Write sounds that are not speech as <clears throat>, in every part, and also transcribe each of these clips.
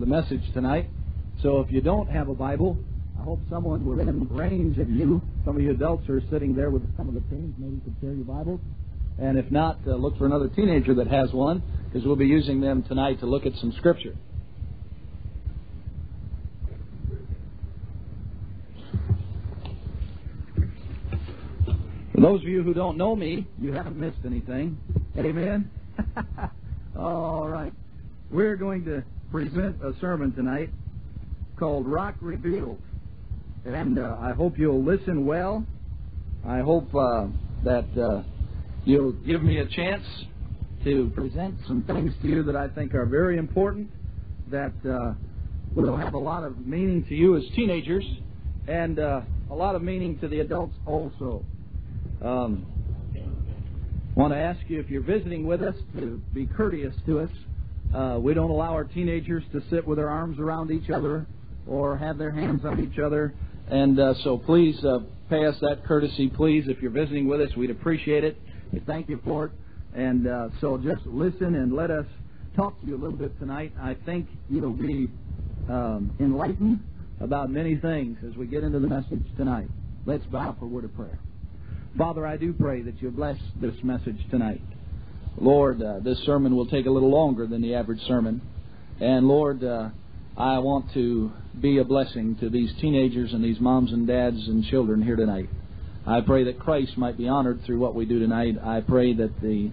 the message tonight. So if you don't have a Bible, I hope someone within range of you, some of you adults are sitting there with some of the teens, maybe you could share your Bibles. And if not, uh, look for another teenager that has one, because we'll be using them tonight to look at some Scripture. For those of you who don't know me, you haven't missed anything. Amen. <laughs> All right. We're going to present a sermon tonight called Rock Revealed. And uh, I hope you'll listen well. I hope uh, that uh, you'll give me a chance to present some things to you that I think are very important, that uh, will have a lot of meaning to you as teenagers, and uh, a lot of meaning to the adults also. Um, want to ask you if you're visiting with us to be courteous to us. Uh, we don't allow our teenagers to sit with their arms around each other or have their hands on each other. And uh, so please uh, pay us that courtesy, please. If you're visiting with us, we'd appreciate it. We thank you for it. And uh, so just listen and let us talk to you a little bit tonight. I think you'll be um, enlightened about many things as we get into the message tonight. Let's bow for a word of prayer. Father, I do pray that you bless this message tonight. Lord, uh, this sermon will take a little longer than the average sermon. And Lord, uh, I want to be a blessing to these teenagers and these moms and dads and children here tonight. I pray that Christ might be honored through what we do tonight. I pray that the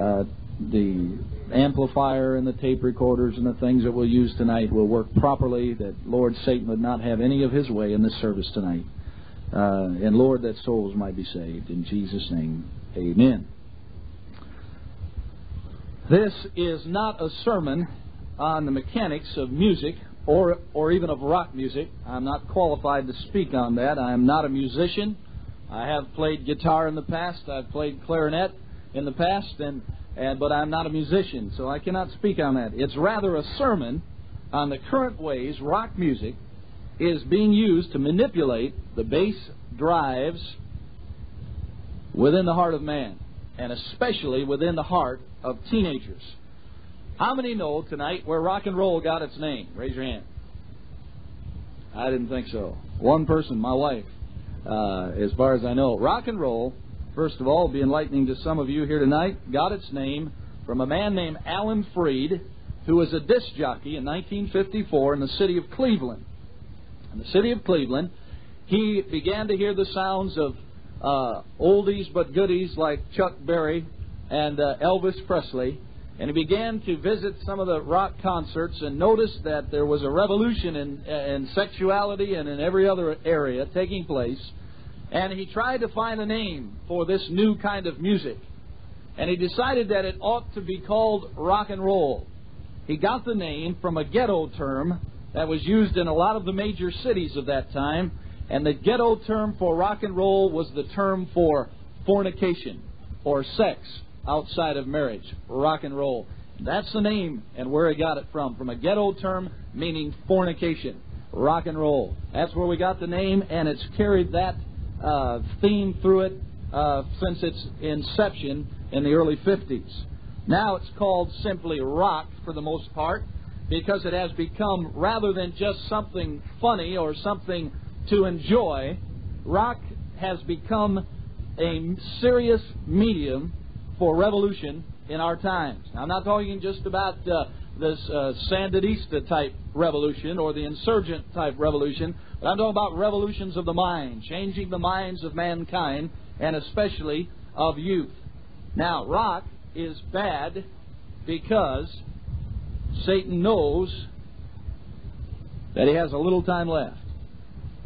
uh, the amplifier and the tape recorders and the things that we'll use tonight will work properly. That Lord Satan would not have any of his way in this service tonight. Uh, and Lord, that souls might be saved. In Jesus' name, amen. This is not a sermon on the mechanics of music or, or even of rock music. I'm not qualified to speak on that. I am not a musician. I have played guitar in the past. I've played clarinet in the past, and, and but I'm not a musician, so I cannot speak on that. It's rather a sermon on the current ways rock music is being used to manipulate the base drives within the heart of man, and especially within the heart of teenagers. How many know tonight where rock and roll got its name? Raise your hand. I didn't think so. One person, my wife, uh, as far as I know. Rock and roll, first of all, be enlightening to some of you here tonight, got its name from a man named Alan Freed, who was a disc jockey in 1954 in the city of Cleveland in the city of Cleveland, he began to hear the sounds of uh, oldies but goodies like Chuck Berry and uh, Elvis Presley. And he began to visit some of the rock concerts and noticed that there was a revolution in, in sexuality and in every other area taking place. And he tried to find a name for this new kind of music. And he decided that it ought to be called rock and roll. He got the name from a ghetto term that was used in a lot of the major cities of that time. And the ghetto term for rock and roll was the term for fornication or sex outside of marriage, rock and roll. That's the name and where he got it from, from a ghetto term meaning fornication, rock and roll. That's where we got the name, and it's carried that uh, theme through it uh, since its inception in the early 50s. Now it's called simply rock for the most part because it has become, rather than just something funny or something to enjoy, rock has become a serious medium for revolution in our times. Now, I'm not talking just about uh, this uh, Sandinista type revolution or the insurgent type revolution, but I'm talking about revolutions of the mind, changing the minds of mankind and especially of youth. Now, rock is bad because Satan knows that he has a little time left.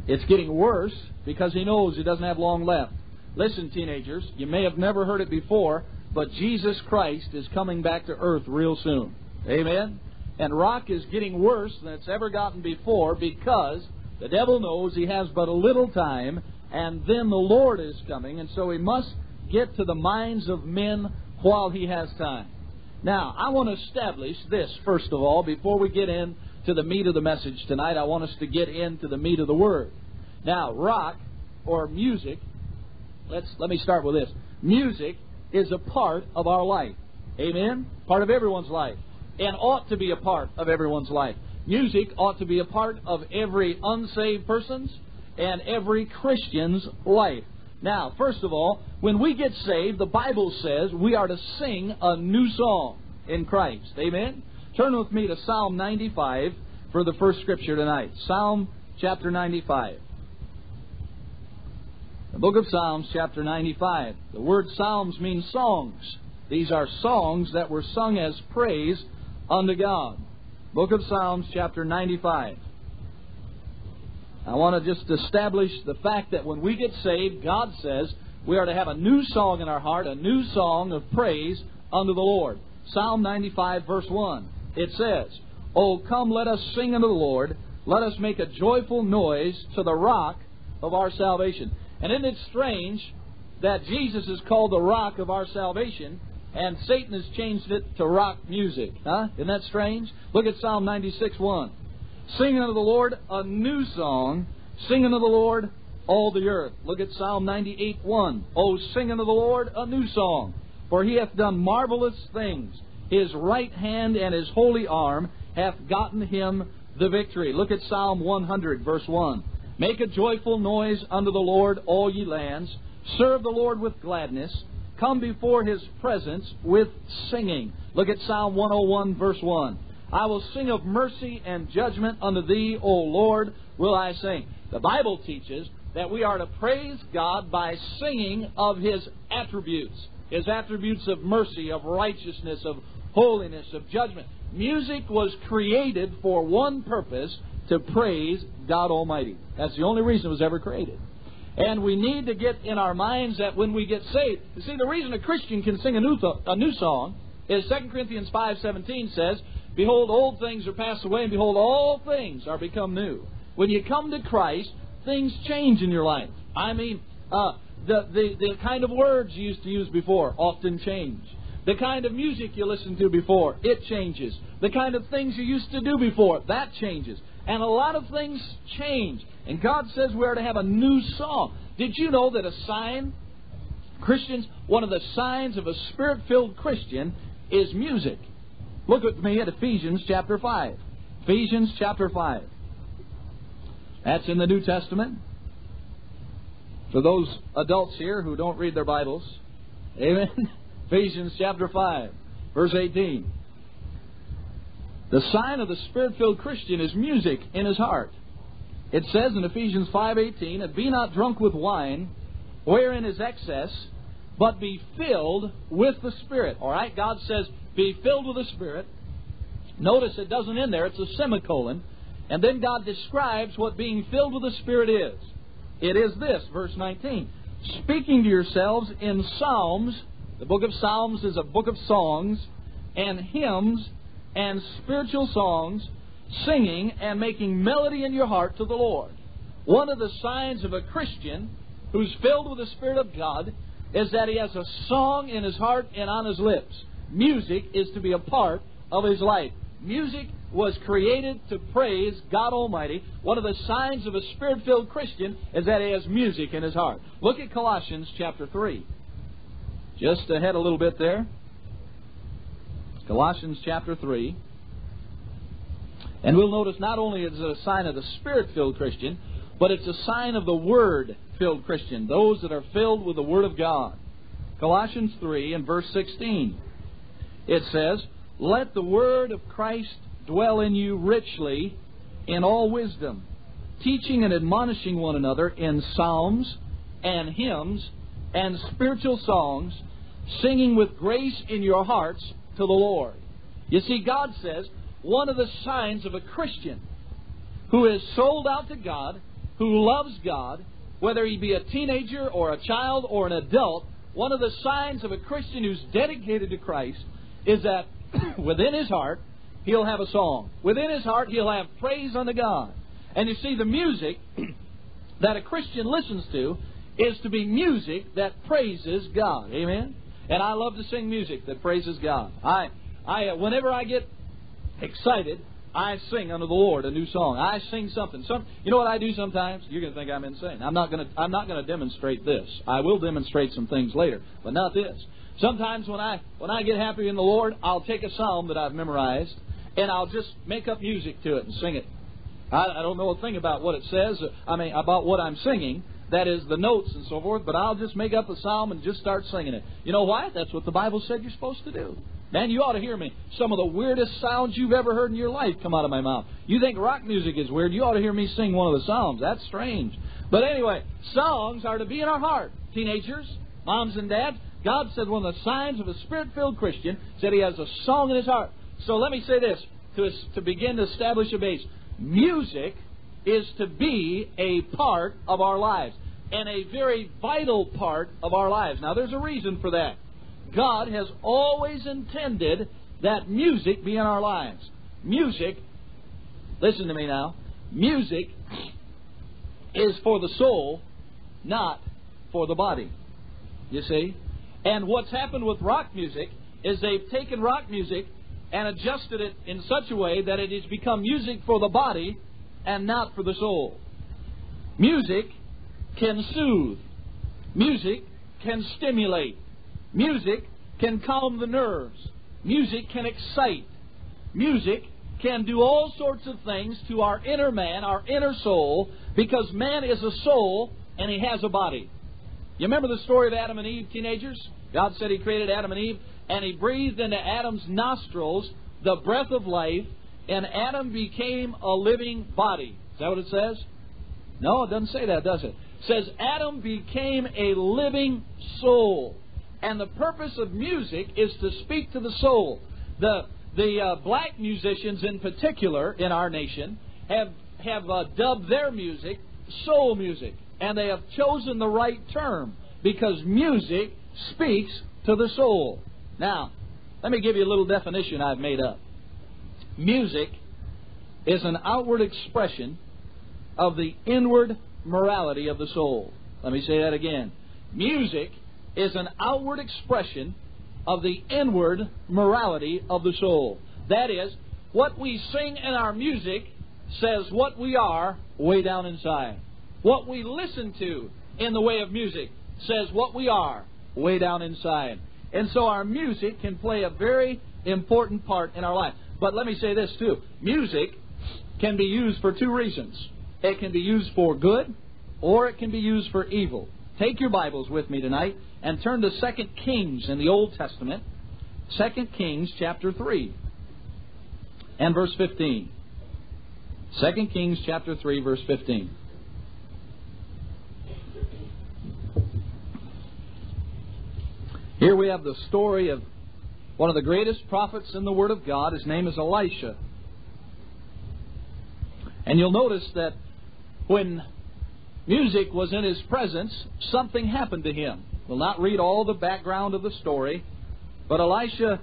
It's getting worse because he knows he doesn't have long left. Listen, teenagers, you may have never heard it before, but Jesus Christ is coming back to earth real soon. Amen? And rock is getting worse than it's ever gotten before because the devil knows he has but a little time, and then the Lord is coming, and so he must get to the minds of men while he has time. Now, I want to establish this, first of all, before we get into the meat of the message tonight. I want us to get into the meat of the Word. Now, rock or music, let's, let me start with this. Music is a part of our life. Amen? Part of everyone's life. And ought to be a part of everyone's life. Music ought to be a part of every unsaved person's and every Christian's life. Now, first of all, when we get saved, the Bible says we are to sing a new song in Christ. Amen? Turn with me to Psalm 95 for the first scripture tonight. Psalm chapter 95. The book of Psalms, chapter 95. The word Psalms means songs. These are songs that were sung as praise unto God. Book of Psalms, chapter 95. I want to just establish the fact that when we get saved, God says we are to have a new song in our heart, a new song of praise unto the Lord. Psalm 95, verse 1. It says, Oh, come, let us sing unto the Lord. Let us make a joyful noise to the rock of our salvation. And isn't it strange that Jesus is called the rock of our salvation, and Satan has changed it to rock music? Huh? Isn't that strange? Look at Psalm 96, 1. Sing unto the Lord a new song. Sing unto the Lord all the earth. Look at Psalm 98 1. Oh, sing unto the Lord a new song, for he hath done marvelous things. His right hand and his holy arm hath gotten him the victory. Look at Psalm 100, verse 1. Make a joyful noise unto the Lord, all ye lands. Serve the Lord with gladness. Come before his presence with singing. Look at Psalm 101, verse 1. I will sing of mercy and judgment unto thee, O Lord, will I sing. The Bible teaches that we are to praise God by singing of his attributes. His attributes of mercy, of righteousness, of holiness, of judgment. Music was created for one purpose to praise God Almighty. That's the only reason it was ever created. And we need to get in our minds that when we get saved, you see, the reason a Christian can sing a new, th- a new song is 2 Corinthians 5.17 says, Behold, old things are passed away, and behold, all things are become new. When you come to Christ, things change in your life. I mean, uh, the, the, the kind of words you used to use before often change. The kind of music you listened to before, it changes. The kind of things you used to do before, that changes. And a lot of things change. And God says we are to have a new song. Did you know that a sign, Christians, one of the signs of a spirit filled Christian is music? Look with me at Ephesians chapter 5. Ephesians chapter 5. That's in the New Testament. For those adults here who don't read their Bibles, <laughs> amen. Ephesians chapter 5, verse 18. The sign of the spirit-filled Christian is music in his heart. It says in Ephesians 5:18, "And be not drunk with wine, wherein is excess, but be filled with the Spirit." All right, God says, "Be filled with the Spirit." Notice it doesn't end there; it's a semicolon, and then God describes what being filled with the Spirit is. It is this, verse 19: "Speaking to yourselves in psalms." The book of Psalms is a book of songs and hymns and spiritual songs, singing and making melody in your heart to the Lord. One of the signs of a Christian who's filled with the Spirit of God is that he has a song in his heart and on his lips. Music is to be a part of his life. Music was created to praise God Almighty. One of the signs of a spirit filled Christian is that he has music in his heart. Look at Colossians chapter 3. Just ahead a little bit there. Colossians chapter 3. And we'll notice not only is it a sign of the Spirit filled Christian, but it's a sign of the Word filled Christian, those that are filled with the Word of God. Colossians 3 and verse 16. It says, Let the Word of Christ dwell in you richly in all wisdom, teaching and admonishing one another in psalms and hymns and spiritual songs, singing with grace in your hearts to the Lord. You see, God says one of the signs of a Christian who is sold out to God, who loves God, whether he be a teenager or a child or an adult, one of the signs of a Christian who's dedicated to Christ is that <clears throat> within his heart he'll have a song. Within his heart he'll have praise unto God. And you see, the music <clears throat> that a Christian listens to is to be music that praises God. Amen? And I love to sing music that praises God. I, I, uh, whenever I get excited, I sing unto the Lord a new song. I sing something. Some, you know what I do sometimes? You're going to think I'm insane. I'm not going to. I'm not going to demonstrate this. I will demonstrate some things later, but not this. Sometimes when I when I get happy in the Lord, I'll take a psalm that I've memorized and I'll just make up music to it and sing it. I, I don't know a thing about what it says. I mean, about what I'm singing. That is the notes and so forth. But I'll just make up a psalm and just start singing it. You know why? That's what the Bible said you're supposed to do. Man, you ought to hear me. Some of the weirdest sounds you've ever heard in your life come out of my mouth. You think rock music is weird? You ought to hear me sing one of the psalms. That's strange. But anyway, songs are to be in our heart. Teenagers, moms and dads, God said one of the signs of a spirit-filled Christian said he has a song in his heart. So let me say this to, to begin to establish a base. Music is to be a part of our lives and a very vital part of our lives. Now, there's a reason for that. God has always intended that music be in our lives. Music, listen to me now, music is for the soul, not for the body. You see? And what's happened with rock music is they've taken rock music and adjusted it in such a way that it has become music for the body and not for the soul. Music can soothe. Music can stimulate. Music can calm the nerves. Music can excite. Music can do all sorts of things to our inner man, our inner soul, because man is a soul and he has a body. You remember the story of Adam and Eve, teenagers? God said He created Adam and Eve, and He breathed into Adam's nostrils the breath of life, and Adam became a living body. Is that what it says? No, it doesn't say that, does it? It says Adam became a living soul. And the purpose of music is to speak to the soul. The the uh, black musicians in particular in our nation have have uh, dubbed their music soul music, and they have chosen the right term because music speaks to the soul. Now, let me give you a little definition I've made up. Music is an outward expression of the inward morality of the soul. Let me say that again. Music is an outward expression of the inward morality of the soul. That is, what we sing in our music says what we are way down inside. What we listen to in the way of music says what we are way down inside. And so our music can play a very important part in our life. But let me say this too music can be used for two reasons it can be used for good or it can be used for evil. Take your Bibles with me tonight and turn to 2 Kings in the Old Testament. 2 Kings chapter 3 and verse 15. 2 Kings chapter 3 verse 15. Here we have the story of one of the greatest prophets in the Word of God. His name is Elisha. And you'll notice that when music was in his presence, something happened to him. We'll not read all the background of the story, but Elisha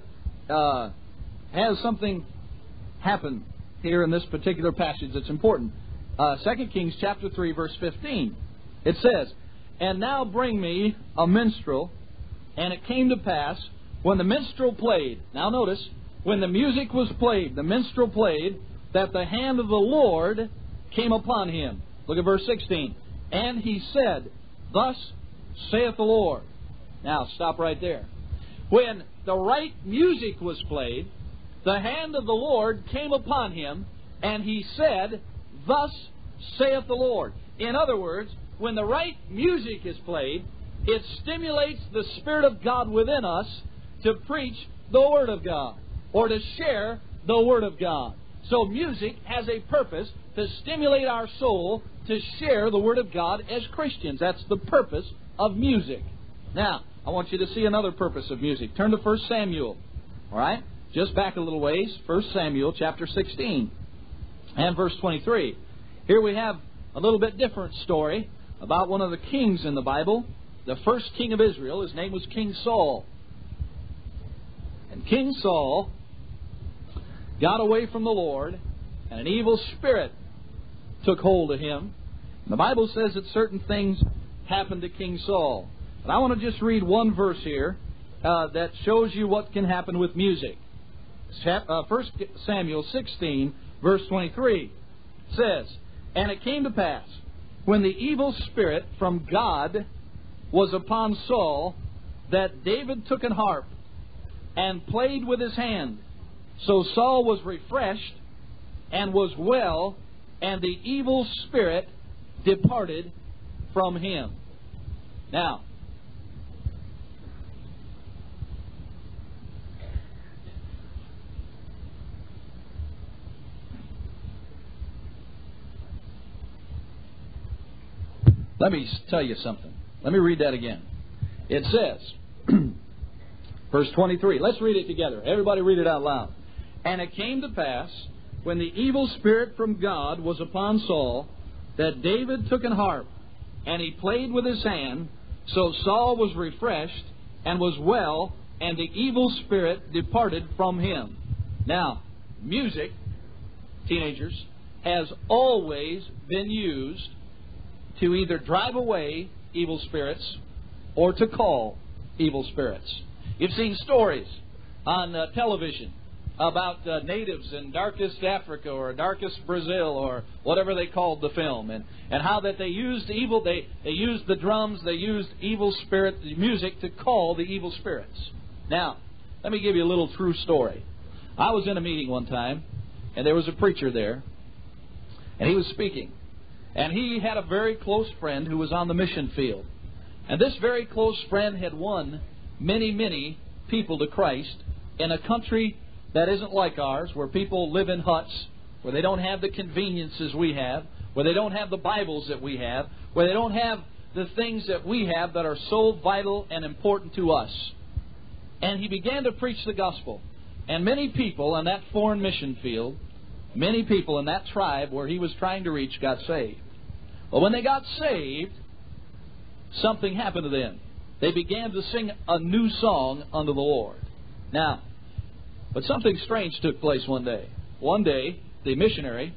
uh, has something happen here in this particular passage that's important. Uh, 2 Kings chapter 3, verse 15. It says, And now bring me a minstrel. And it came to pass, when the minstrel played, now notice, when the music was played, the minstrel played, that the hand of the Lord came upon him. Look at verse 16. And he said, Thus saith the Lord. Now, stop right there. When the right music was played, the hand of the Lord came upon him, and he said, Thus saith the Lord. In other words, when the right music is played, it stimulates the Spirit of God within us to preach the Word of God or to share the Word of God. So music has a purpose to stimulate our soul to share the Word of God as Christians. That's the purpose of music. Now, I want you to see another purpose of music. Turn to 1 Samuel. All right? Just back a little ways. 1 Samuel chapter 16 and verse 23. Here we have a little bit different story about one of the kings in the Bible, the first king of Israel. His name was King Saul. And King Saul got away from the Lord, and an evil spirit took hold of him. And the Bible says that certain things happened to King Saul. But I want to just read one verse here uh, that shows you what can happen with music. Uh, 1 Samuel 16, verse 23 says, And it came to pass, when the evil spirit from God was upon Saul, that David took an harp and played with his hand So Saul was refreshed and was well, and the evil spirit departed from him. Now, let me tell you something. Let me read that again. It says, <clears throat> verse 23. Let's read it together. Everybody read it out loud. And it came to pass, when the evil spirit from God was upon Saul, that David took an harp, and he played with his hand. So Saul was refreshed and was well, and the evil spirit departed from him. Now, music, teenagers, has always been used to either drive away evil spirits or to call evil spirits. You've seen stories on uh, television about uh, natives in darkest Africa or darkest Brazil or whatever they called the film, and, and how that they used evil, they, they used the drums, they used evil spirit music to call the evil spirits. Now, let me give you a little true story. I was in a meeting one time, and there was a preacher there, and he was speaking. And he had a very close friend who was on the mission field. And this very close friend had won many, many people to Christ in a country that isn't like ours, where people live in huts, where they don't have the conveniences we have, where they don't have the Bibles that we have, where they don't have the things that we have that are so vital and important to us. And he began to preach the gospel. And many people in that foreign mission field, many people in that tribe where he was trying to reach, got saved. But when they got saved, something happened to them. They began to sing a new song unto the Lord. Now, but something strange took place one day. One day, the missionary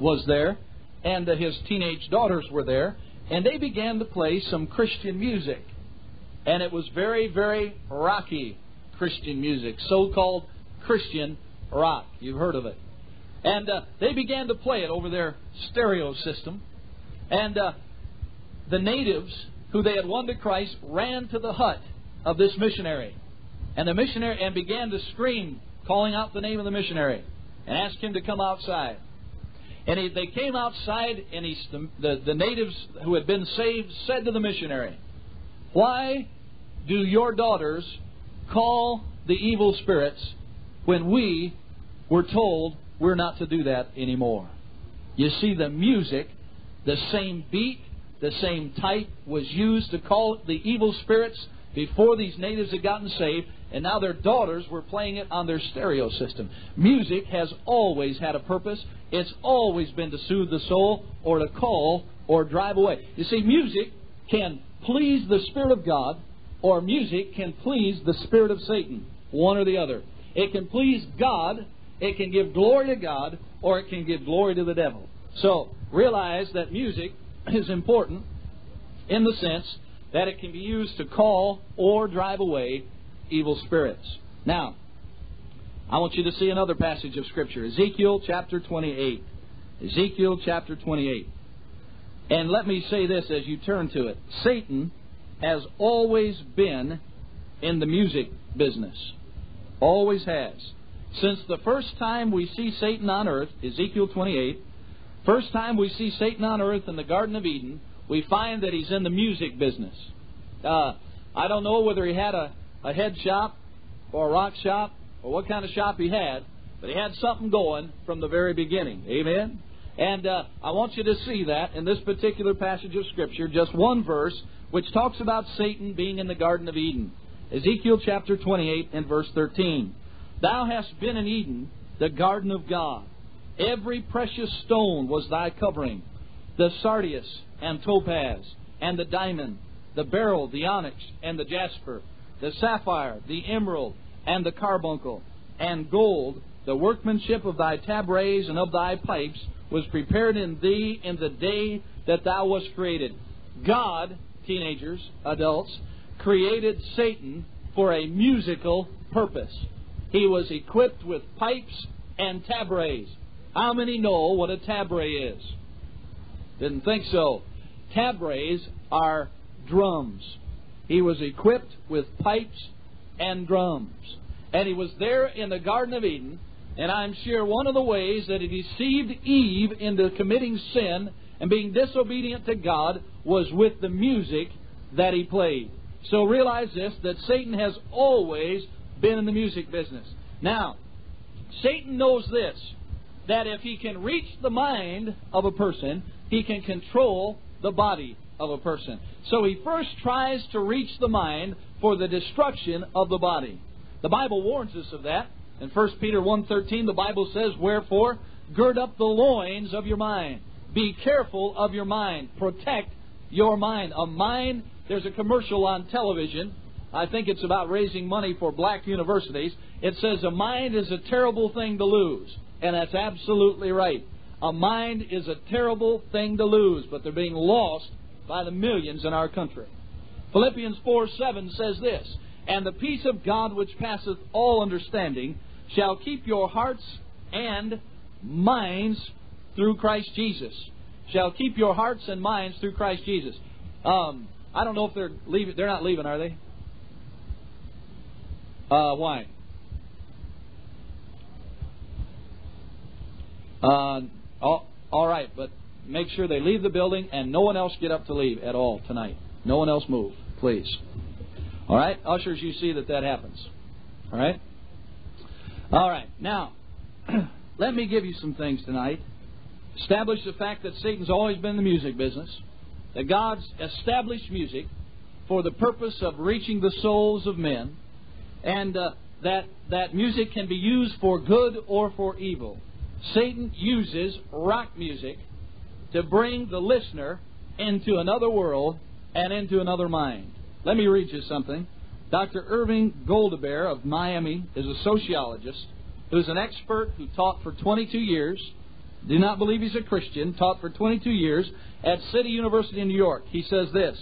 was there, and his teenage daughters were there, and they began to play some Christian music. And it was very, very rocky Christian music, so called Christian rock. You've heard of it. And uh, they began to play it over their stereo system. And uh, the natives who they had won to Christ ran to the hut of this missionary and the missionary and began to scream, calling out the name of the missionary, and asked him to come outside. And he, they came outside, and he, the, the, the natives who had been saved said to the missionary, Why do your daughters call the evil spirits when we were told we're not to do that anymore? You see, the music, the same beat, the same type was used to call the evil spirits before these natives had gotten saved, and now their daughters were playing it on their stereo system. Music has always had a purpose. It's always been to soothe the soul or to call or drive away. You see, music can please the Spirit of God or music can please the Spirit of Satan, one or the other. It can please God, it can give glory to God, or it can give glory to the devil. So, realize that music is important in the sense that it can be used to call or drive away evil spirits. Now, I want you to see another passage of Scripture Ezekiel chapter 28. Ezekiel chapter 28. And let me say this as you turn to it Satan has always been in the music business. Always has. Since the first time we see Satan on earth, Ezekiel 28, first time we see Satan on earth in the Garden of Eden, we find that he's in the music business. Uh, I don't know whether he had a a head shop or a rock shop or what kind of shop he had, but he had something going from the very beginning. Amen? And uh, I want you to see that in this particular passage of Scripture, just one verse, which talks about Satan being in the Garden of Eden. Ezekiel chapter 28 and verse 13. Thou hast been in Eden, the garden of God. Every precious stone was thy covering the sardius and topaz, and the diamond, the beryl, the onyx, and the jasper the sapphire, the emerald, and the carbuncle, and gold, the workmanship of thy tabrets and of thy pipes, was prepared in thee in the day that thou wast created. God, teenagers, adults, created Satan for a musical purpose. He was equipped with pipes and tabrets. How many know what a tabret is? Didn't think so. Tabrets are drums. He was equipped with pipes and drums. And he was there in the Garden of Eden. And I'm sure one of the ways that he deceived Eve into committing sin and being disobedient to God was with the music that he played. So realize this that Satan has always been in the music business. Now, Satan knows this that if he can reach the mind of a person, he can control the body of a person. So he first tries to reach the mind for the destruction of the body. The Bible warns us of that. In 1 Peter 1:13 the Bible says, "Wherefore gird up the loins of your mind. Be careful of your mind. Protect your mind." A mind, there's a commercial on television. I think it's about raising money for black universities. It says a mind is a terrible thing to lose. And that's absolutely right. A mind is a terrible thing to lose, but they're being lost by the millions in our country. Philippians 4 7 says this And the peace of God which passeth all understanding shall keep your hearts and minds through Christ Jesus. Shall keep your hearts and minds through Christ Jesus. Um, I don't know if they're leaving. They're not leaving, are they? Uh, why? Uh, all, all right, but make sure they leave the building and no one else get up to leave at all tonight. No one else move, please. All right, ushers, you see that that happens. All right. All right. Now, <clears throat> let me give you some things tonight. Establish the fact that Satan's always been in the music business. That God's established music for the purpose of reaching the souls of men, and uh, that that music can be used for good or for evil. Satan uses rock music to bring the listener into another world and into another mind. Let me read you something. Dr. Irving Goldaber of Miami is a sociologist who's an expert who taught for 22 years. Do not believe he's a Christian, taught for 22 years at City University in New York. He says this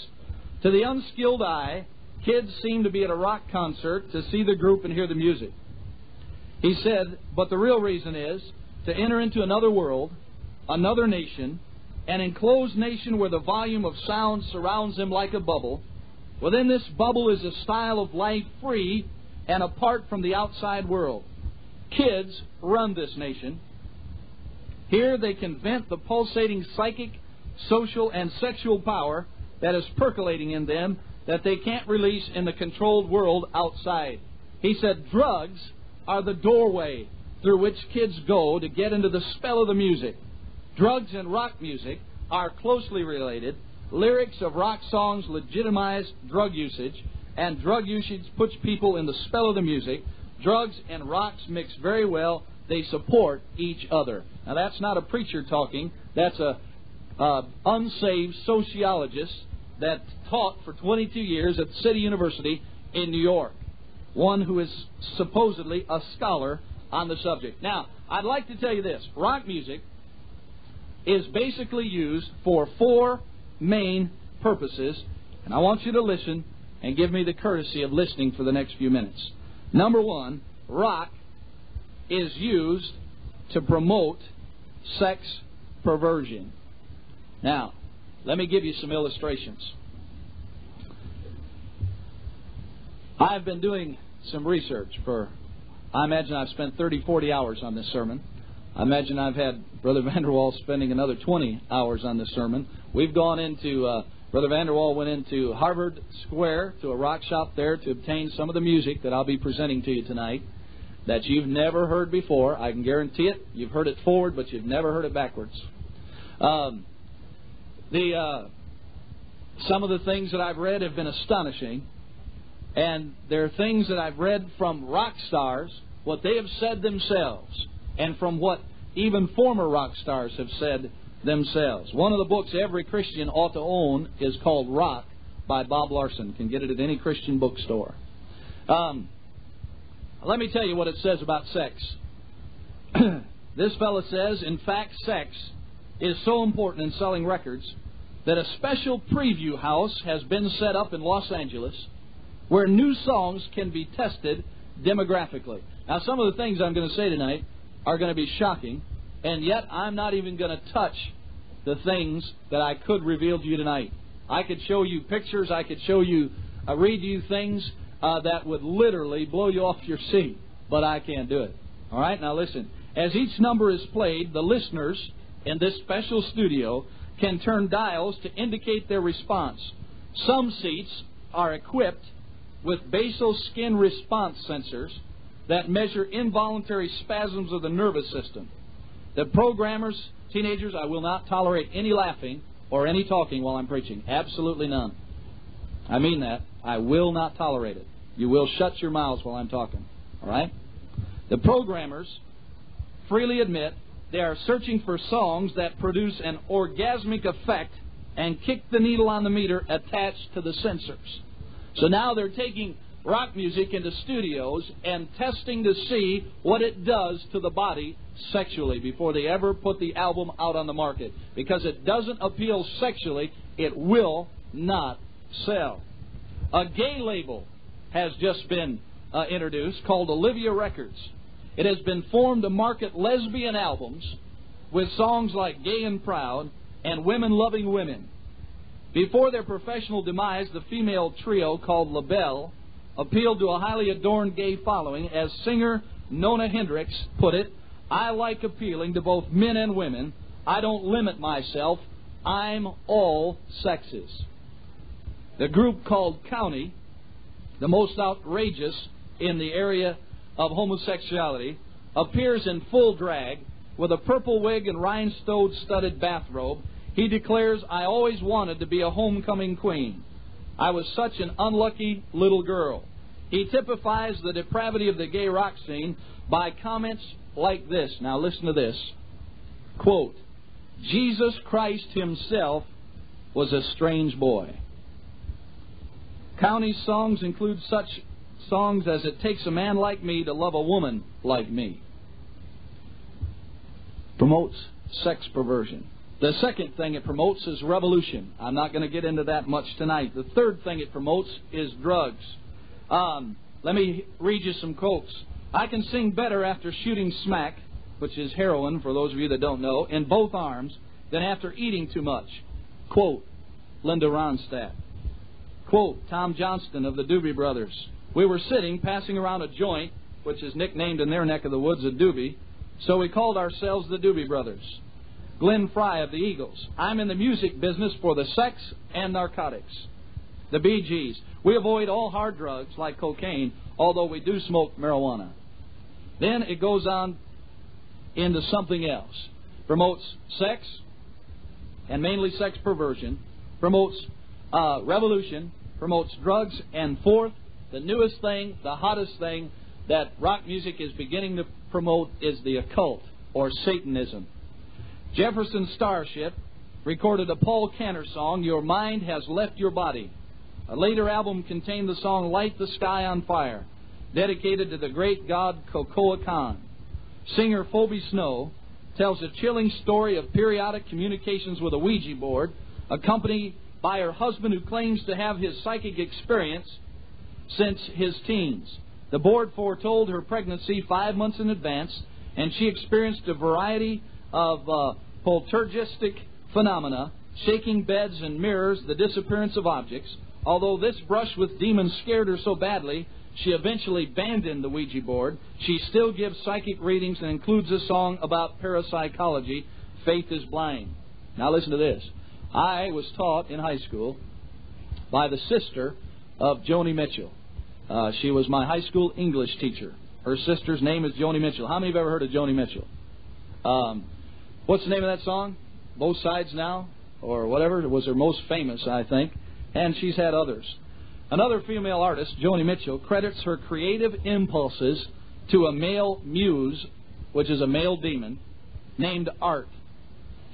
To the unskilled eye, kids seem to be at a rock concert to see the group and hear the music. He said, but the real reason is to enter into another world, another nation, an enclosed nation where the volume of sound surrounds them like a bubble. Within this bubble is a style of life free and apart from the outside world. Kids run this nation. Here they can vent the pulsating psychic, social, and sexual power that is percolating in them that they can't release in the controlled world outside. He said drugs are the doorway through which kids go to get into the spell of the music. Drugs and rock music are closely related. Lyrics of rock songs legitimize drug usage, and drug usage puts people in the spell of the music. Drugs and rocks mix very well. They support each other. Now, that's not a preacher talking. That's a unsaved sociologist that taught for 22 years at City University in New York. One who is supposedly a scholar on the subject. Now, I'd like to tell you this rock music is basically used for four main purposes, and I want you to listen and give me the courtesy of listening for the next few minutes. Number one, rock is used to promote sex perversion. Now, let me give you some illustrations. I've been doing some research for I imagine I've spent 30, 40 hours on this sermon. I imagine I've had Brother <laughs> Vanderwall spending another 20 hours on this sermon. We've gone into, uh, Brother Vanderwall went into Harvard Square to a rock shop there to obtain some of the music that I'll be presenting to you tonight that you've never heard before. I can guarantee it. You've heard it forward, but you've never heard it backwards. Um, the uh, some of the things that I've read have been astonishing, and there are things that I've read from rock stars what they have said themselves and from what even former rock stars have said themselves. One of the books every Christian ought to own is called Rock by Bob Larson. You can get it at any Christian bookstore. Um, let me tell you what it says about sex. <clears throat> this fellow says, in fact, sex is so important in selling records that a special preview house has been set up in Los Angeles where new songs can be tested demographically. Now, some of the things I'm going to say tonight are going to be shocking, and yet I'm not even going to touch the things that I could reveal to you tonight. I could show you pictures, I could show you, uh, read you things uh, that would literally blow you off your seat, but I can't do it. All right, now listen. As each number is played, the listeners in this special studio can turn dials to indicate their response. Some seats are equipped with basal skin response sensors that measure involuntary spasms of the nervous system. The programmers, teenagers, I will not tolerate any laughing or any talking while I'm preaching. Absolutely none. I mean that. I will not tolerate it. You will shut your mouths while I'm talking. All right? The programmers freely admit they are searching for songs that produce an orgasmic effect and kick the needle on the meter attached to the sensors. So now they're taking rock music into studios and testing to see what it does to the body sexually before they ever put the album out on the market. Because it doesn't appeal sexually, it will not sell. A gay label has just been uh, introduced called Olivia Records. It has been formed to market lesbian albums with songs like Gay and Proud and Women Loving Women. Before their professional demise, the female trio called LaBelle appealed to a highly adorned gay following. As singer Nona Hendryx put it, I like appealing to both men and women. I don't limit myself. I'm all sexes. The group called County, the most outrageous in the area of homosexuality, appears in full drag with a purple wig and rhinestone studded bathrobe. He declares, I always wanted to be a homecoming queen. I was such an unlucky little girl. He typifies the depravity of the gay rock scene by comments like this. Now listen to this. Quote, Jesus Christ himself was a strange boy. County's songs include such songs as It Takes a Man Like Me to Love a Woman Like Me. Promotes sex perversion. The second thing it promotes is revolution. I'm not going to get into that much tonight. The third thing it promotes is drugs. Um, let me read you some quotes. I can sing better after shooting smack, which is heroin for those of you that don't know, in both arms than after eating too much. Quote, Linda Ronstadt. Quote, Tom Johnston of the Doobie Brothers. We were sitting, passing around a joint, which is nicknamed in their neck of the woods a doobie, so we called ourselves the Doobie Brothers. Glenn Frey of the Eagles. I'm in the music business for the sex and narcotics. The Bee Gees. We avoid all hard drugs like cocaine, although we do smoke marijuana. Then it goes on into something else. Promotes sex, and mainly sex perversion. Promotes uh, revolution. Promotes drugs. And fourth, the newest thing, the hottest thing that rock music is beginning to promote is the occult or Satanism. Jefferson Starship recorded a Paul Kantner song, Your Mind Has Left Your Body. A later album contained the song Light the Sky on Fire, dedicated to the great god Kocoa Khan. Singer Phoebe Snow tells a chilling story of periodic communications with a Ouija board, accompanied by her husband who claims to have his psychic experience since his teens. The board foretold her pregnancy five months in advance, and she experienced a variety of uh, poltergeistic phenomena, shaking beds and mirrors, the disappearance of objects. Although this brush with demons scared her so badly, she eventually abandoned the Ouija board. She still gives psychic readings and includes a song about parapsychology, Faith is Blind. Now listen to this. I was taught in high school by the sister of Joni Mitchell. Uh, she was my high school English teacher. Her sister's name is Joni Mitchell. How many have ever heard of Joni Mitchell? Um, what's the name of that song? Both Sides Now? Or whatever. It was her most famous, I think. And she's had others. Another female artist, Joni Mitchell, credits her creative impulses to a male muse, which is a male demon, named Art.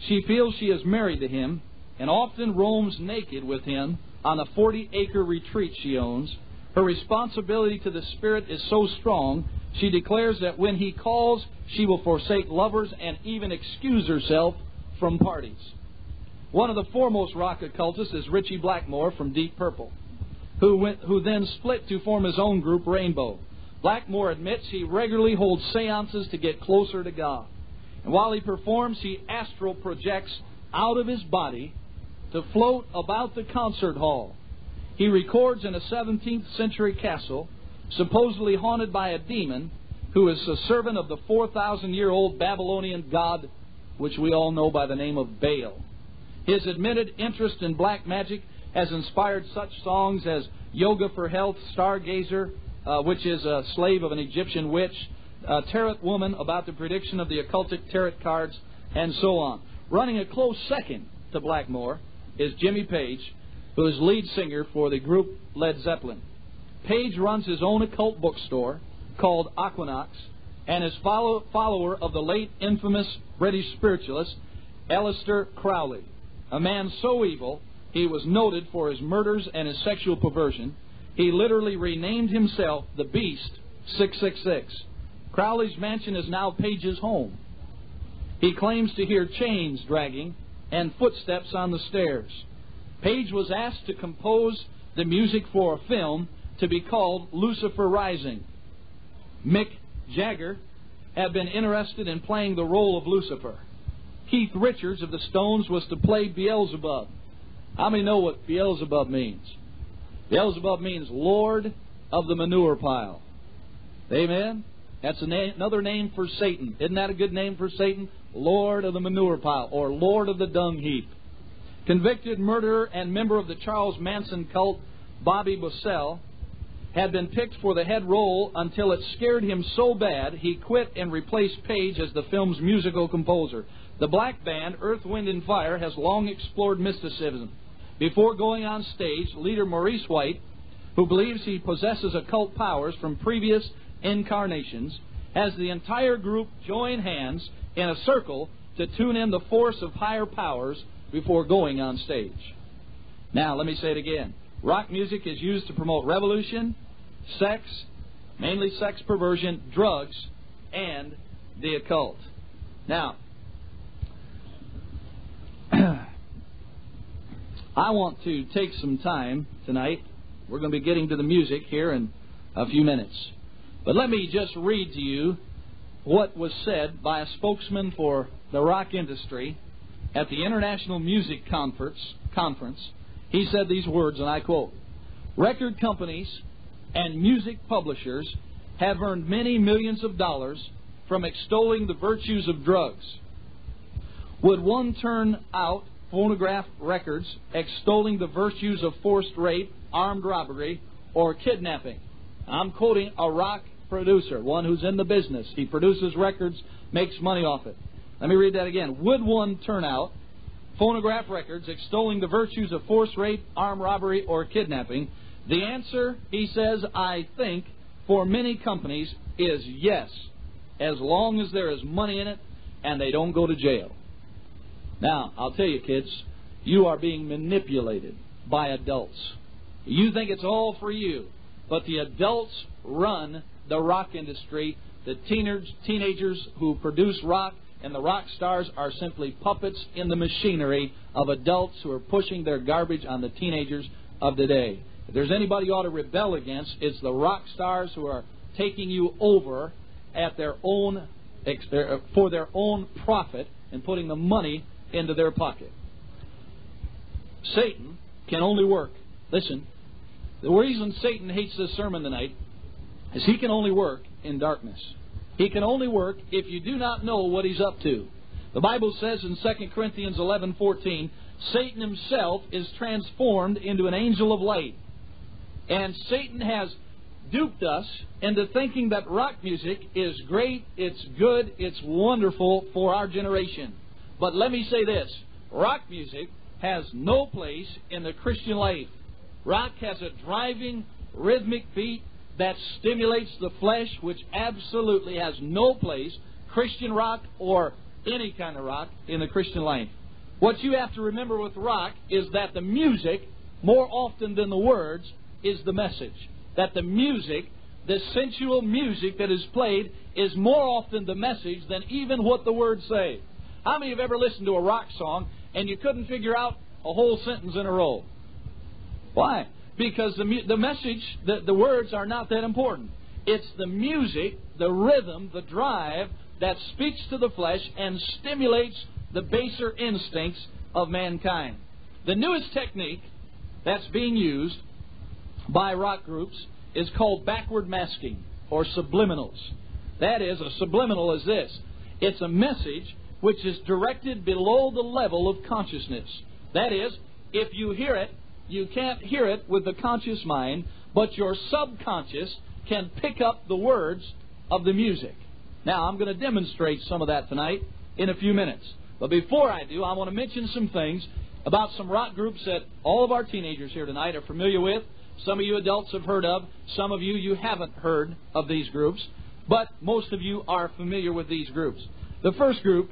She feels she is married to him and often roams naked with him on a 40 acre retreat she owns. Her responsibility to the Spirit is so strong, she declares that when He calls, she will forsake lovers and even excuse herself from parties. One of the foremost rock occultists is Ritchie Blackmore from Deep Purple, who, went, who then split to form his own group, Rainbow. Blackmore admits he regularly holds seances to get closer to God. And while he performs, he astral projects out of his body to float about the concert hall. he records in a 17th century castle, supposedly haunted by a demon who is a servant of the 4,000 year old Babylonian god, which we all know by the name of Baal. His admitted interest in black magic has inspired such songs as Yoga for Health, Stargazer, uh, which is a slave of an Egyptian witch, uh, Tarot Woman, about the prediction of the occultic tarot cards, and so on. Running a close second to Blackmore is Jimmy Page, who is lead singer for the group Led Zeppelin. Page runs his own occult bookstore called Equinox and is follow, follower of the late infamous British spiritualist Aleister Crowley, a man so evil he was noted for his murders and his sexual perversion. He literally renamed himself the Beast 666. Crowley's mansion is now Page's home. He claims to hear chains dragging and footsteps on the stairs. Page was asked to compose the music for a film to be called Lucifer Rising. Mick Jagger had been interested in playing the role of Lucifer. Keith Richards of the Stones was to play Beelzebub. How many know what Beelzebub means? Beelzebub means Lord of the manure pile. Amen? That's another name for Satan. Isn't that a good name for Satan? Lord of the manure pile, or Lord of the dung heap. Convicted murderer and member of the Charles Manson cult, Bobby Beausoleil, had been picked for the head role until it scared him so bad he quit and replaced Page as the film's musical composer. The black band, Earth, Wind, and Fire, has long explored mysticism. Before going on stage, leader Maurice White, who believes he possesses occult powers from previous incarnations, has the entire group join hands in a circle to tune in the force of higher powers before going on stage. Now, let me say it again. Rock music is used to promote revolution, sex, mainly sex perversion, drugs, and the occult. Now, <clears throat> I want to take some time tonight. We're going to be getting to the music here in a few minutes. But let me just read to you what was said by a spokesman for the rock industry at the International Music Conference. conference. He said these words, and I quote Record companies and music publishers have earned many millions of dollars from extolling the virtues of drugs. Would one turn out phonograph records extolling the virtues of forced rape, armed robbery, or kidnapping? I'm quoting a rock producer, one who's in the business. He produces records, makes money off it. Let me read that again. Would one turn out phonograph records extolling the virtues of force, rape, armed robbery, or kidnapping the answer, he says, I think, for many companies is yes, as long as there is money in it and they don't go to jail. Now, I'll tell you, kids, you are being manipulated by adults. You think it's all for you, but the adults run the rock industry. The teenagers, teenagers who produce rock and the rock stars are simply puppets in the machinery of adults who are pushing their garbage on the teenagers of today. If there's anybody you ought to rebel against, it's the rock stars who are taking you over at their own uh, for their own profit and putting the money into their pocket. Satan can only work. Listen, the reason Satan hates this sermon tonight is he can only work in darkness. He can only work if you do not know what he's up to. The Bible says in 2 Corinthians 11:14, Satan himself is transformed into an angel of light. And Satan has duped us into thinking that rock music is great, it's good, it's wonderful for our generation. But let me say this rock music has no place in the Christian life. Rock has a driving, rhythmic beat that stimulates the flesh, which absolutely has no place, Christian rock or any kind of rock, in the Christian life. What you have to remember with rock is that the music, more often than the words, is the message. That the music, the sensual music that is played, is more often the message than even what the words say. How many of you have ever listened to a rock song and you couldn't figure out a whole sentence in a row? Why? Because the, the message, the, the words are not that important. It's the music, the rhythm, the drive that speaks to the flesh and stimulates the baser instincts of mankind. The newest technique that's being used by rock groups is called backward masking or subliminals. That is, a subliminal is this it's a message which is directed below the level of consciousness. That is, if you hear it, you can't hear it with the conscious mind, but your subconscious can pick up the words of the music. Now, I'm going to demonstrate some of that tonight in a few minutes. But before I do, I want to mention some things about some rock groups that all of our teenagers here tonight are familiar with. Some of you adults have heard of. Some of you, you haven't heard of these groups. But most of you are familiar with these groups. The first group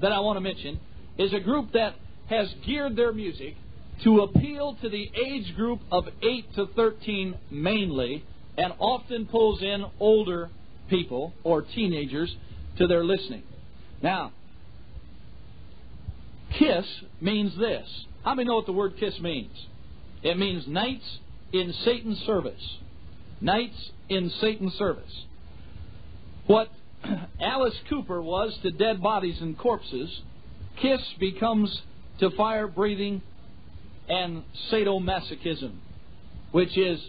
that I want to mention is a group that has geared their music to appeal to the age group of 8 to 13 mainly, and often pulls in older people or teenagers to their listening. Now, kiss means this. How many know what the word kiss means? It means knights in Satan's service. Knights in Satan's service. What <clears throat> Alice Cooper was to dead bodies and corpses, Kiss becomes to fire breathing and sadomasochism, which is,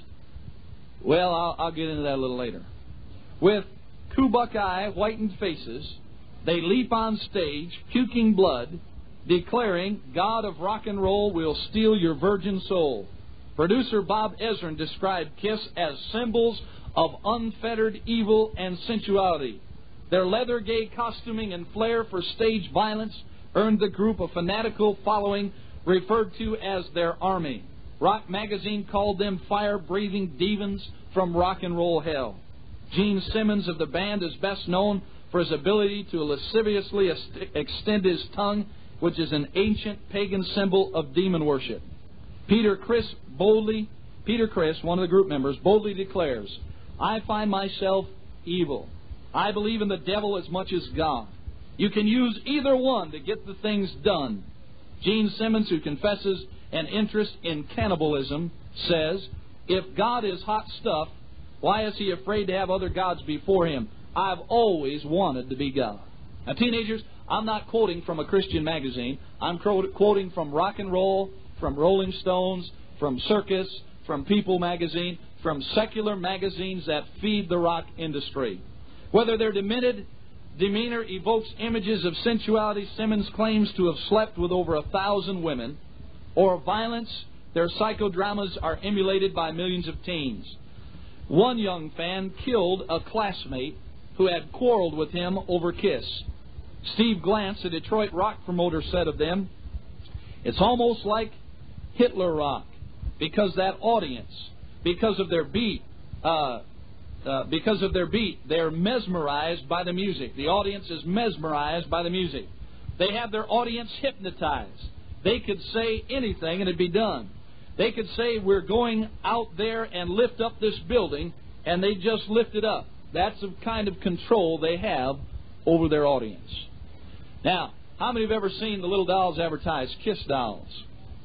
well, I'll, I'll get into that a little later. With kabuki eye, whitened faces, they leap on stage, puking blood, declaring, God of rock and roll will steal your virgin soul. Producer Bob Ezrin described Kiss as symbols of unfettered evil and sensuality. Their leather gay costuming and flair for stage violence earned the group a fanatical following referred to as their army. Rock magazine called them fire breathing demons from rock and roll hell. Gene Simmons of the band is best known for his ability to lasciviously extend his tongue, which is an ancient pagan symbol of demon worship. Peter Criss boldly, Peter Criss, one of the group members, boldly declares, I find myself evil. I believe in the devil as much as God. You can use either one to get the things done. Gene Simmons, who confesses an interest in cannibalism, says, If God is hot stuff, why is he afraid to have other gods before him? I've always wanted to be God. Now, teenagers, I'm not quoting from a Christian magazine. I'm quoting from rock and roll, from Rolling Stones, from Circus, from People magazine, from secular magazines that feed the rock industry. Whether they're demented demeanor evokes images of sensuality, Simmons claims to have slept with over a thousand women, or violence, their psychodramas are emulated by millions of teens. One young fan killed a classmate who had quarreled with him over Kiss. Steve Glantz, a Detroit rock promoter, said of them, It's almost like Hitler rock because that audience, because of their beat, uh, uh, because of their beat, they're mesmerized by the music. The audience is mesmerized by the music. They have their audience hypnotized. They could say anything and it'd be done. They could say, We're going out there and lift up this building, and they just lift it up. That's the kind of control they have over their audience. Now, how many have ever seen the little dolls advertised, Kiss dolls?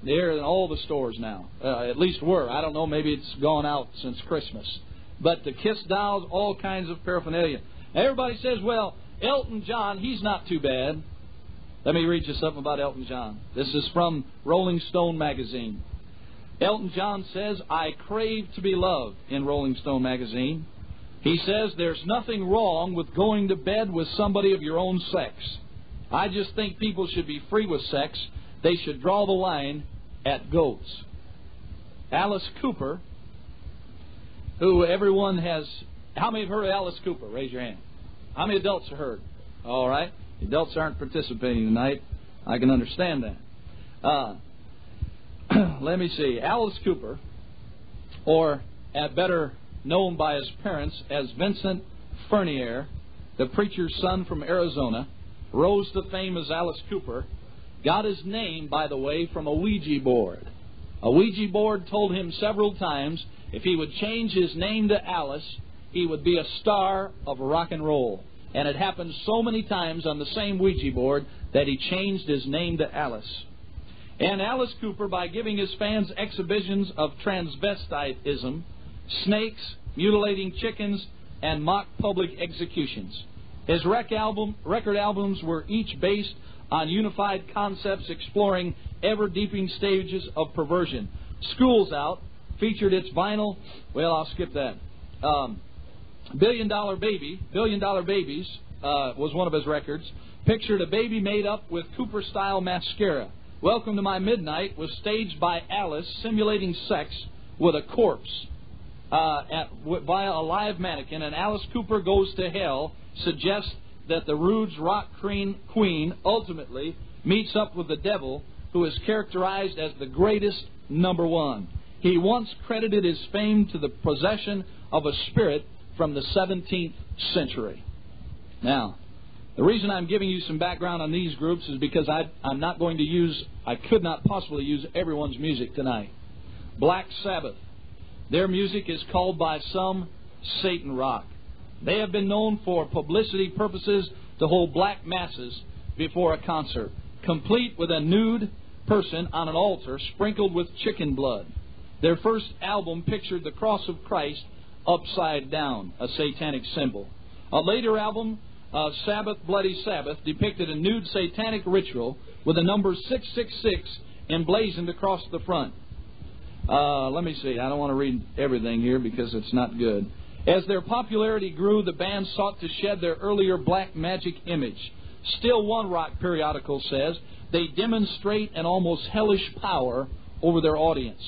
They're in all the stores now. Uh, at least were. I don't know, maybe it's gone out since Christmas. But the Kiss dolls, all kinds of paraphernalia. Everybody says, well, Elton John, he's not too bad. Let me read you something about Elton John. This is from Rolling Stone magazine. Elton John says, I crave to be loved in Rolling Stone magazine. He says, There's nothing wrong with going to bed with somebody of your own sex. I just think people should be free with sex. They should draw the line at goats. Alice Cooper, who everyone has. How many have heard of Alice Cooper? Raise your hand. How many adults have heard? All right. Adults aren't participating tonight. I can understand that. Uh, <clears throat> let me see. Alice Cooper, or at better known by his parents as Vincent Furnier, the preacher's son from Arizona, rose to fame as Alice Cooper, got his name, by the way, from a Ouija board. A Ouija board told him several times if he would change his name to Alice, he would be a star of rock and roll. And it happened so many times on the same Ouija board that he changed his name to Alice. And Alice Cooper, by giving his fans exhibitions of transvestitism, snakes, mutilating chickens, and mock public executions. His rec album, record albums were each based on unified concepts exploring ever deepening stages of perversion. Schools Out, featured its vinyl. Well, I'll skip that. Um, Billion Dollar Baby, Billion Dollar Babies uh, was one of his records. Pictured a baby made up with Cooper style mascara. Welcome to My Midnight was staged by Alice simulating sex with a corpse uh, at, via a live mannequin, and Alice Cooper Goes to Hell suggests that the Roots rock queen ultimately meets up with the devil, who is characterized as the greatest number one. He once credited his fame to the possession of a spirit from the 17th century. Now, the reason I'm giving you some background on these groups is because I, I'm not going to use, I could not possibly use everyone's music tonight. Black Sabbath. Their music is called by some Satan rock. They have been known for publicity purposes to hold black masses before a concert, complete with a nude person on an altar sprinkled with chicken blood. Their first album pictured the cross of Christ upside down, a satanic symbol. A later album uh, Sabbath, Bloody Sabbath, depicted a nude satanic ritual with the number 666 emblazoned across the front. Uh, let me see. I don't want to read everything here because it's not good. As their popularity grew, the band sought to shed their earlier black magic image. Still, one rock periodical says they demonstrate an almost hellish power over their audience.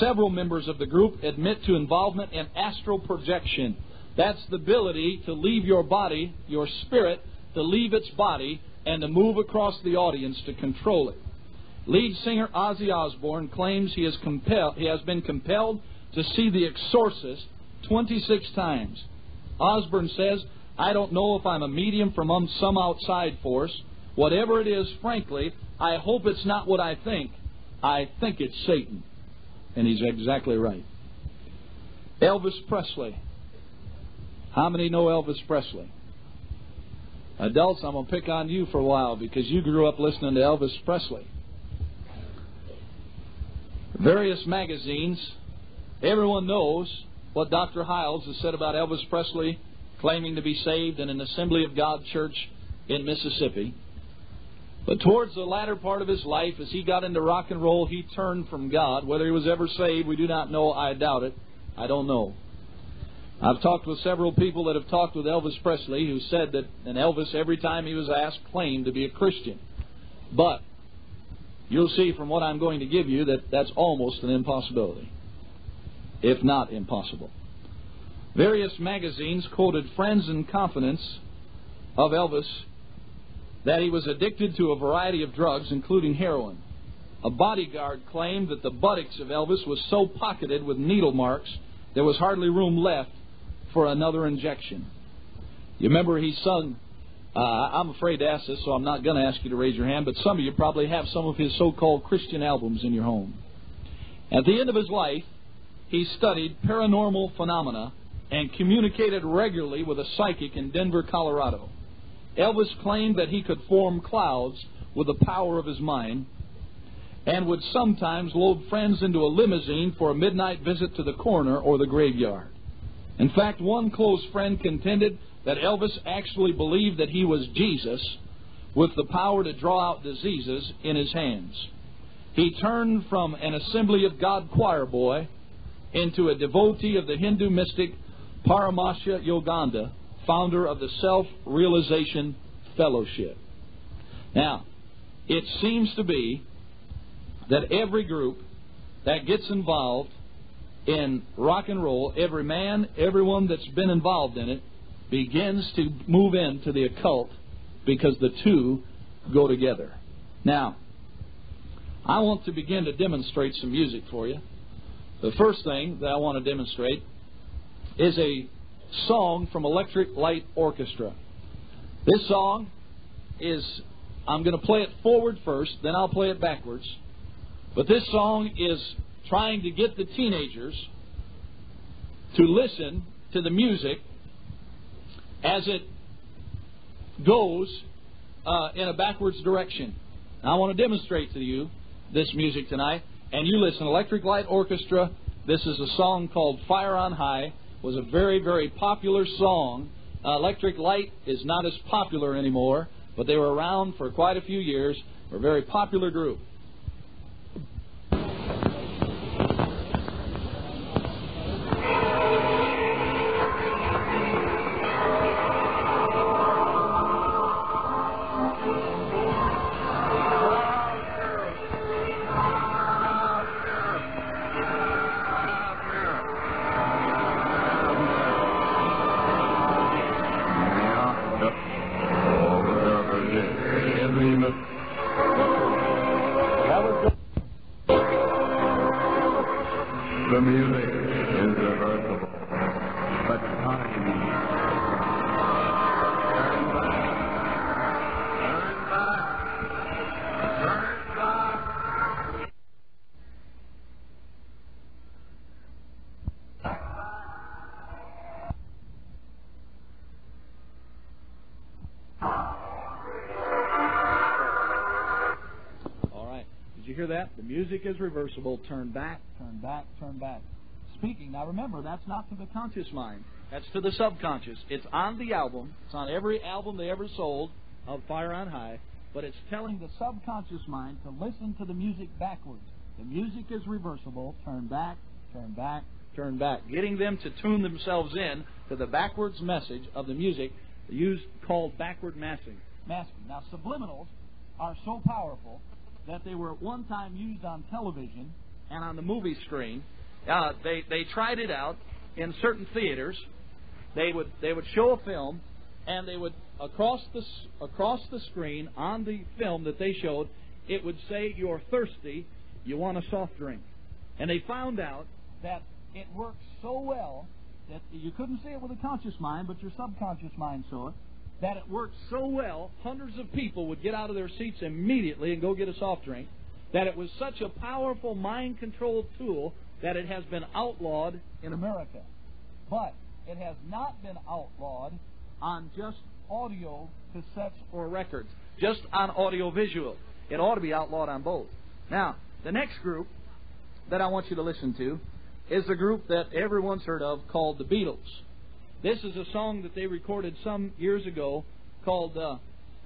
Several members of the group admit to involvement in astral projection that's the ability to leave your body, your spirit, to leave its body and to move across the audience to control it. Lead singer Ozzy Osbourne claims he, is compelled, he has been compelled to see The Exorcist 26 times. Osbourne says, I don't know if I'm a medium from um, some outside force. Whatever it is, frankly, I hope it's not what I think. I think it's Satan. And he's exactly right. Elvis Presley how many know Elvis Presley? Adults, I'm going to pick on you for a while because you grew up listening to Elvis Presley. Various magazines, everyone knows what Dr. Hyles has said about Elvis Presley claiming to be saved in an Assembly of God church in Mississippi. But towards the latter part of his life, as he got into rock and roll, he turned from God. Whether he was ever saved, we do not know. I doubt it. I don't know. I've talked with several people that have talked with Elvis Presley who said that, and Elvis, every time he was asked, claimed to be a Christian. But you'll see from what I'm going to give you that that's almost an impossibility, if not impossible. Various magazines quoted friends and confidants of Elvis that he was addicted to a variety of drugs, including heroin. A bodyguard claimed that the buttocks of Elvis was so pocketed with needle marks there was hardly room left for another injection. You remember he sung, uh, I'm afraid to ask this, so I'm not going to ask you to raise your hand, but some of you probably have some of his so called Christian albums in your home. At the end of his life, he studied paranormal phenomena and communicated regularly with a psychic in Denver, Colorado. Elvis claimed that he could form clouds with the power of his mind and would sometimes load friends into a limousine for a midnight visit to the corner or the graveyard. In fact, one close friend contended that Elvis actually believed that he was Jesus with the power to draw out diseases in his hands. He turned from an Assembly of God choir boy into a devotee of the Hindu mystic Paramahansa Yogananda, founder of the Self Realization Fellowship. Now, it seems to be that every group that gets involved in rock and roll, every man, everyone that's been involved in it, begins to move into the occult because the two go together. Now, I want to begin to demonstrate some music for you. The first thing that I want to demonstrate is a song from Electric Light Orchestra. This song is, I'm going to play it forward first, then I'll play it backwards. But this song is trying to get the teenagers to listen to the music as it goes uh, in a backwards direction. Now, I want to demonstrate to you this music tonight, and you listen. Electric Light Orchestra. This is a song called "Fire on High." Was a very, very popular song. Uh, Electric Light is not as popular anymore, but they were around for quite a few years. They're a very popular group. Hear that? The music is reversible. Turn back, turn back, turn back. Speaking. Now remember, that's not to the conscious mind. That's to the subconscious. It's on the album. It's on every album they ever sold of Fire on High. But it's telling the subconscious mind to listen to the music backwards. The music is reversible. Turn back, turn back, turn back. Getting them to tune themselves in to the backwards message of the music used called backward masking. Masking. Now subliminals are so powerful that they were at one time used on television and on the movie screen. Uh, they they tried it out in certain theaters. They would they would show a film, and they would across the across the screen on the film that they showed, it would say you're thirsty, you want a soft drink, and they found out that it worked so well that you couldn't see it with a conscious mind, but your subconscious mind saw it. That it worked so well, hundreds of people would get out of their seats immediately and go get a soft drink. That it was such a powerful mind controlled tool that it has been outlawed in America. But it has not been outlawed on just audio cassettes or records, just on audio visual. It ought to be outlawed on both. Now, the next group that I want you to listen to is the group that everyone's heard of called the Beatles. This is a song that they recorded some years ago called uh,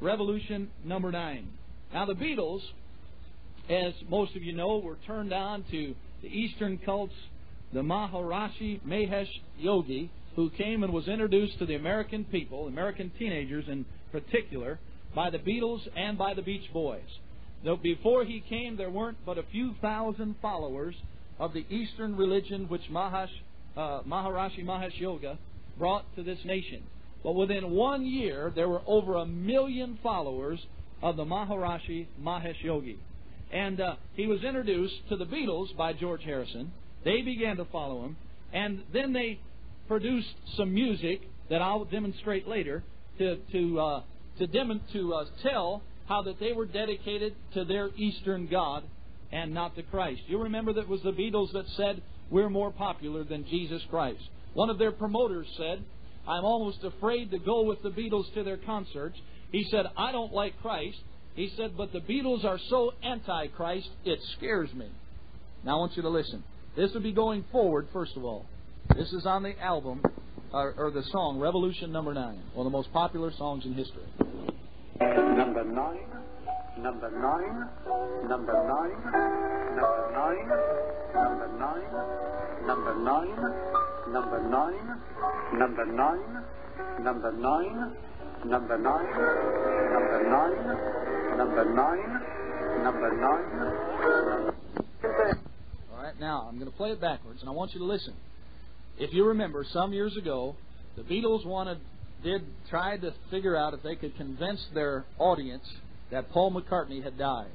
Revolution Number Nine. Now, the Beatles, as most of you know, were turned on to the Eastern cults, the Maharishi Mahesh Yogi, who came and was introduced to the American people, American teenagers in particular, by the Beatles and by the Beach Boys. Though before he came, there weren't but a few thousand followers of the Eastern religion which Mahash, uh, Maharishi Mahesh Yoga brought to this nation. But within one year, there were over a million followers of the Maharishi Mahesh Yogi. And uh, he was introduced to the Beatles by George Harrison. They began to follow him. And then they produced some music that I'll demonstrate later to, to, uh, to, dem- to uh, tell how that they were dedicated to their Eastern God and not to Christ. You remember that was the Beatles that said, We're more popular than Jesus Christ. One of their promoters said, I'm almost afraid to go with the Beatles to their concerts. He said, I don't like Christ. He said, but the Beatles are so anti Christ, it scares me. Now I want you to listen. This will be going forward, first of all. This is on the album, or, or the song, Revolution Number Nine, one of the most popular songs in history. Number nine, number nine, number nine, number nine, number nine, number nine, number nine, number nine, number nine, number nine, number nine, number nine, number nine. All right, now I'm going to play it backwards, and I want you to listen. If you remember, some years ago, the Beatles wanted, did try to figure out if they could convince their audience that Paul McCartney had died.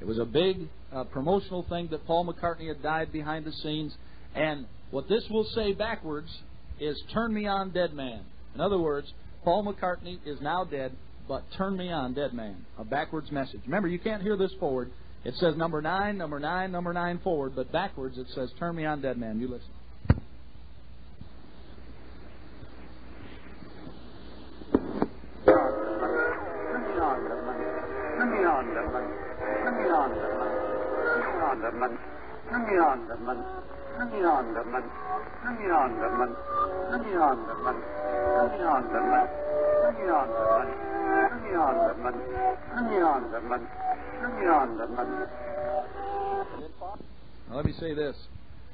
It was a big uh, promotional thing that Paul McCartney had died behind the scenes, and what this will say backwards is "Turn me on, dead man." In other words, Paul McCartney is now dead, but turn me on, dead man. A backwards message. Remember, you can't hear this forward. It says number nine, number nine, number nine forward, but backwards it says "Turn me on, dead man." You listen. Now, let me say this.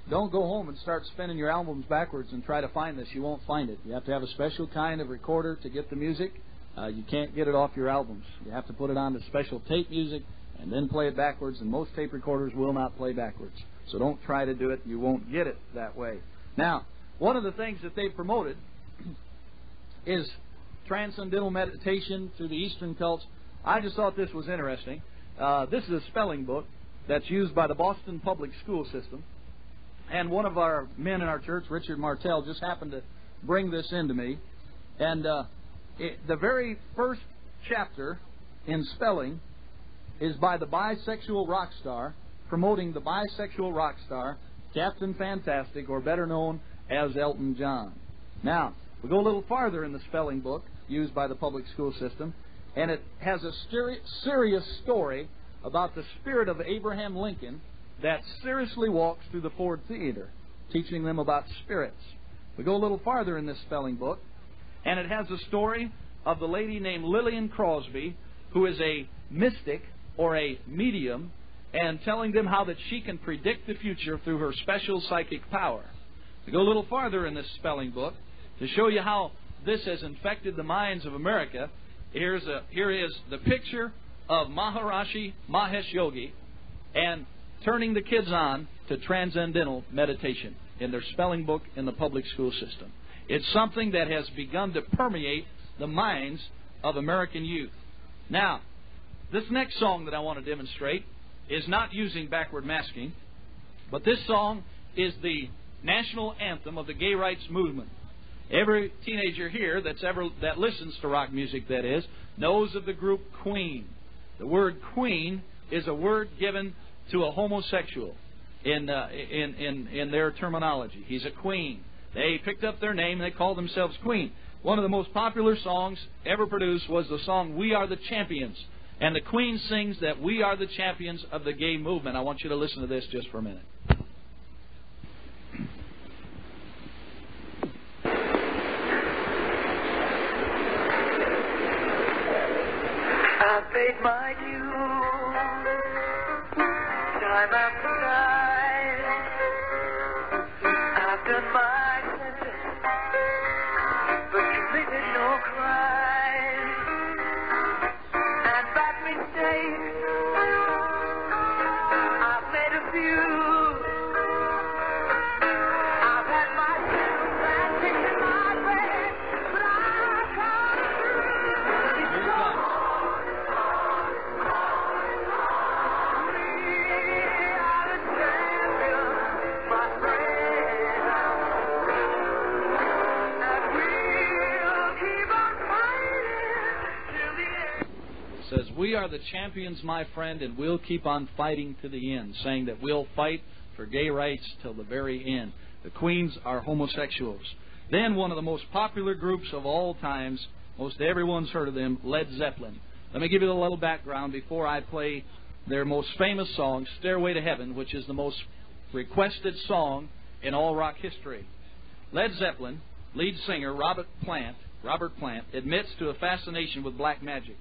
Don't go home and start spinning your albums backwards and try to find this. You won't find it. You have to have a special kind of recorder to get the music. Uh, you can't get it off your albums. You have to put it onto special tape music and then play it backwards, and most tape recorders will not play backwards. So don't try to do it. You won't get it that way. Now, one of the things that they've promoted <clears throat> is transcendental meditation through the Eastern cults. I just thought this was interesting. Uh, this is a spelling book that's used by the Boston Public School System. And one of our men in our church, Richard Martell, just happened to bring this into me. And uh, it, the very first chapter in spelling is by the bisexual rock star, promoting the bisexual rock star, Captain Fantastic, or better known as Elton John. Now, we go a little farther in the spelling book used by the public school system, and it has a serious story about the spirit of Abraham Lincoln that seriously walks through the Ford Theater, teaching them about spirits. We go a little farther in this spelling book, and it has a story of the lady named Lillian Crosby, who is a mystic or a medium, and telling them how that she can predict the future through her special psychic power. To go a little farther in this spelling book, to show you how this has infected the minds of America, here's a, here is the picture of Maharishi Mahesh Yogi and turning the kids on to transcendental meditation in their spelling book in the public school system. It's something that has begun to permeate the minds of American youth. Now, this next song that I want to demonstrate is not using backward masking, but this song is the national anthem of the gay rights movement. Every teenager here that's ever that listens to rock music that is knows of the group Queen. The word Queen is a word given to a homosexual in uh, in in in their terminology. He's a queen. They picked up their name and they called themselves Queen. One of the most popular songs ever produced was the song "We Are the Champions." And the Queen sings that we are the champions of the gay movement. I want you to listen to this just for a minute. I paid my dues time after are the champions, my friend, and we'll keep on fighting to the end, saying that we'll fight for gay rights till the very end. The Queens are homosexuals. Then one of the most popular groups of all times, most everyone's heard of them, Led Zeppelin. Let me give you a little background before I play their most famous song, Stairway to Heaven, which is the most requested song in all rock history. Led Zeppelin, lead singer Robert Plant, Robert Plant admits to a fascination with black magic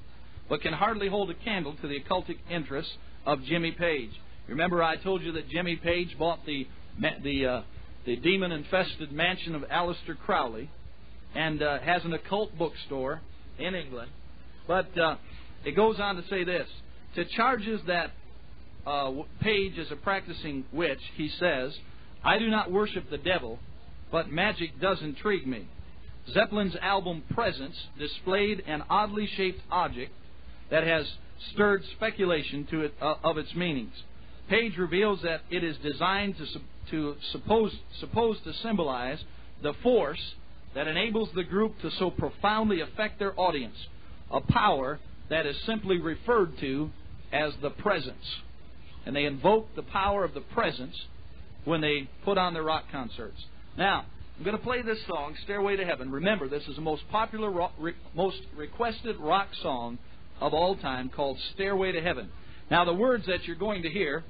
but can hardly hold a candle to the occultic interests of Jimmy Page. Remember, I told you that Jimmy Page bought the the uh, the demon-infested mansion of Aleister Crowley, and uh, has an occult bookstore in England. But uh, it goes on to say this: to charges that uh, Page is a practicing witch, he says, "I do not worship the devil, but magic does intrigue me." Zeppelin's album Presence displayed an oddly shaped object that has stirred speculation to it, uh, of its meanings. Page reveals that it is designed to, to suppose, supposed to symbolize the force that enables the group to so profoundly affect their audience, a power that is simply referred to as the presence. And they invoke the power of the presence when they put on their rock concerts. Now, I'm going to play this song, Stairway to Heaven. Remember, this is the most popular, rock, re, most requested rock song of all time called Stairway to Heaven. Now, the words that you're going to hear,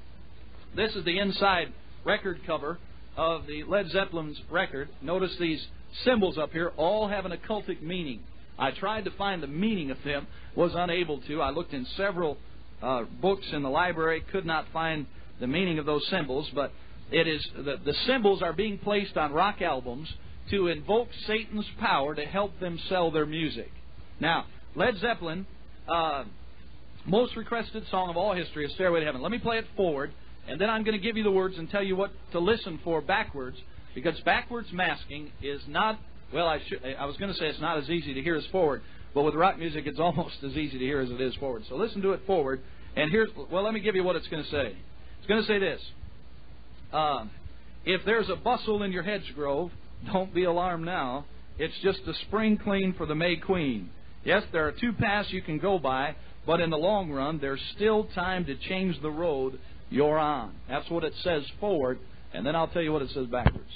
this is the inside record cover of the Led Zeppelin's record. Notice these symbols up here all have an occultic meaning. I tried to find the meaning of them, was unable to. I looked in several uh, books in the library, could not find the meaning of those symbols, but it is the, the symbols are being placed on rock albums to invoke Satan's power to help them sell their music. Now, Led Zeppelin uh, most requested song of all history is Stairway to Heaven. Let me play it forward, and then I'm going to give you the words and tell you what to listen for backwards, because backwards masking is not, well, I, should, I was going to say it's not as easy to hear as forward. But with rock music, it's <laughs> almost as easy to hear as it is forward. So listen to it forward. And here's, well, let me give you what it's going to say. It's going to say this. Uh, if there's a bustle in your hedge grove, don't be alarmed now. It's just a spring clean for the May Queen. Yes, there are two paths you can go by, but in the long run, there's still time to change the road you're on. That's what it says forward, and then I'll tell you what it says backwards.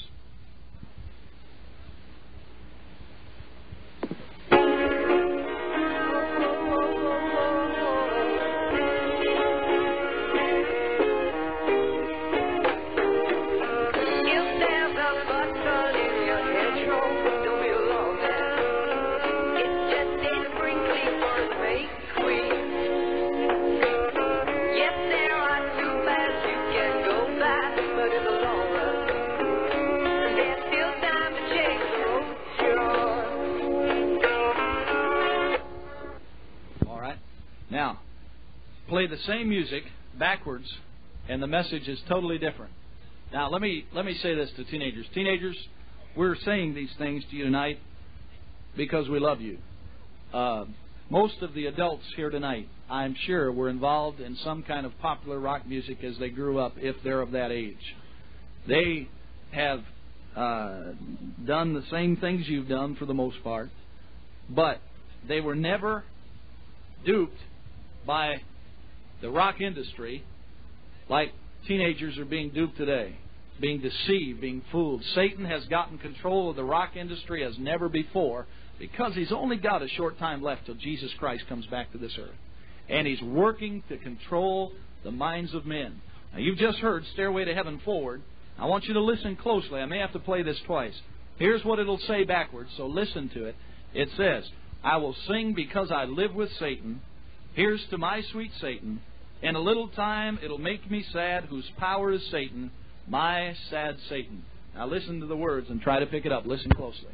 Same music backwards, and the message is totally different. Now, let me let me say this to teenagers. Teenagers, we're saying these things to you tonight because we love you. Uh, most of the adults here tonight, I'm sure, were involved in some kind of popular rock music as they grew up, if they're of that age. They have uh, done the same things you've done for the most part, but they were never duped by the rock industry like teenagers are being duped today, being deceived, being fooled. Satan has gotten control of the rock industry as never before because he's only got a short time left till Jesus Christ comes back to this earth. And he's working to control the minds of men. Now, you've just heard Stairway to Heaven forward. I want you to listen closely. I may have to play this twice. Here's what it'll say backwards, so listen to it. It says, I will sing because I live with Satan. Here's to my sweet Satan. In a little time it'll make me sad, whose power is Satan, my sad Satan. Now listen to the words and try to pick it up. Listen closely.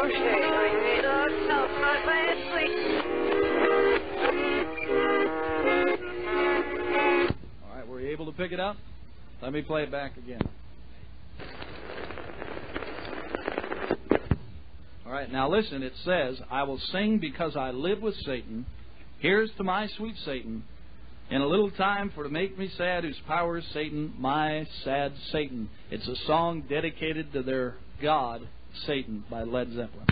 All right, were you able to pick it up? Let me play it back again. All right, now listen, it says, I will sing because I live with Satan. Here's to my sweet Satan. In a little time, for to make me sad, whose power is Satan, my sad Satan. It's a song dedicated to their God, Satan, by Led Zeppelin.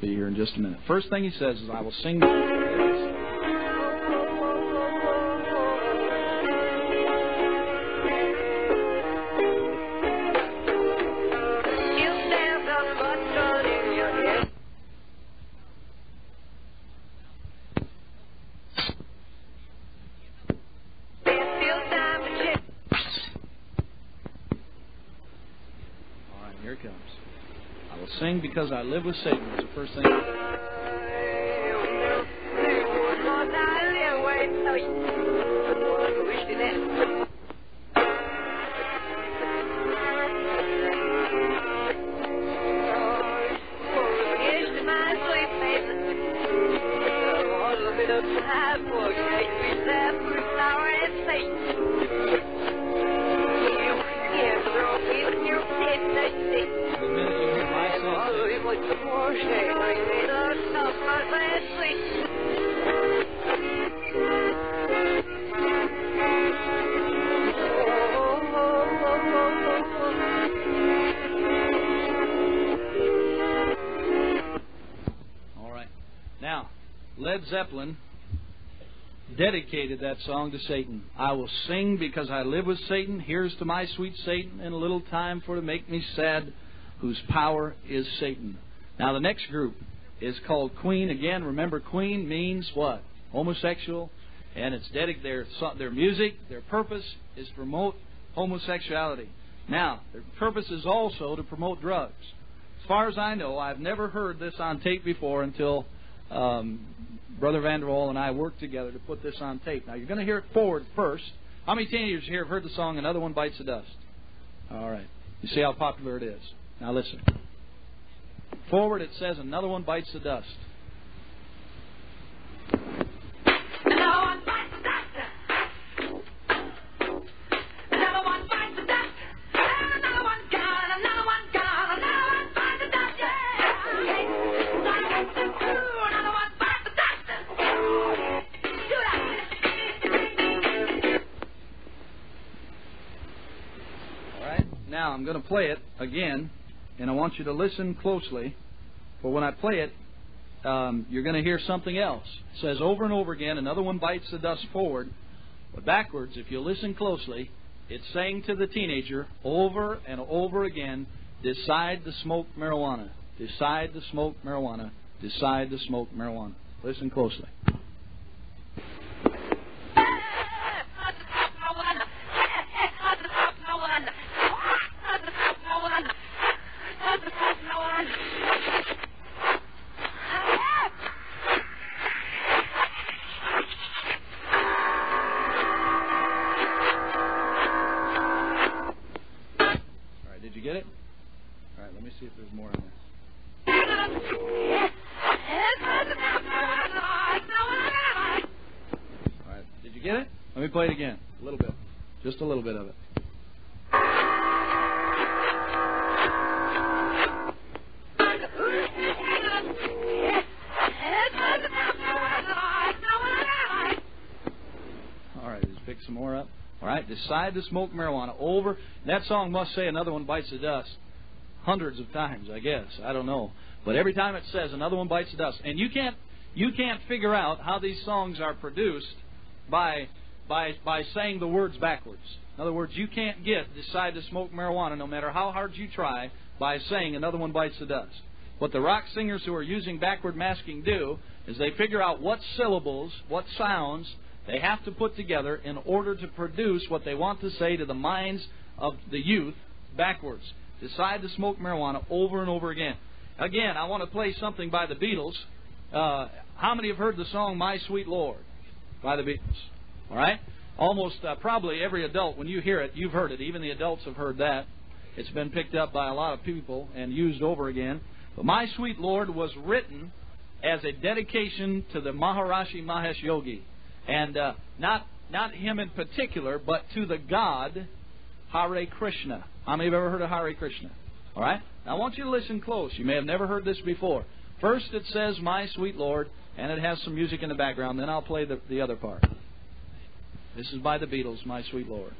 Be here in just a minute. First thing he says is, I will sing. I live with Satan. It's the first thing. Now, Led Zeppelin dedicated that song to Satan. I will sing because I live with Satan. Here's to my sweet Satan in a little time for to make me sad, whose power is Satan. Now, the next group is called Queen. Again, remember, Queen means what? Homosexual. and it's dedicated their their music, their purpose is to promote homosexuality. Now, their purpose is also to promote drugs. As far as I know, I've never heard this on tape before until um, Brother Vanderwall and I worked together to put this on tape. Now, you're going to hear it forward first. How many teenagers here have heard the song "Another One Bites the Dust"? All right. You see how popular it is. Now listen. Forward it says another one bites the dust. Now I'm going to play it again, and I want you to listen closely. For when I play it, um, you're going to hear something else. It says over and over again, another one bites the dust forward. But backwards, if you listen closely, it's saying to the teenager over and over again, decide to smoke marijuana. Decide to smoke marijuana. Decide to smoke marijuana. Listen closely. Decide to smoke marijuana. Over. That song must say another one bites the dust hundreds of times, I guess. I don't know. But every time it says another one bites the dust, and you can't you can't figure out how these songs are produced by by by saying the words backwards. In other words, you can't get decide to smoke marijuana no matter how hard you try by saying another one bites the dust. What the rock singers who are using backward masking do is they figure out what syllables, what sounds they have to put together in order to produce what they want to say to the minds of the youth backwards. Decide to smoke marijuana over and over again. Again, I want to play something by the Beatles. Uh, how many have heard the song "My Sweet Lord" by the Beatles? All right, almost uh, probably every adult, when you hear it, you've heard it. Even the adults have heard that. It's been picked up by a lot of people and used over again. But "My Sweet Lord" was written as a dedication to the Maharishi Mahesh Yogi, and uh, not not him in particular, but to the God Hare Krishna. How many have ever heard of Hare Krishna? All right? Now I want you to listen close. You may have never heard this before. First it says, My sweet Lord, and it has some music in the background. Then I'll play the, the other part. This is by the Beatles, My Sweet Lord.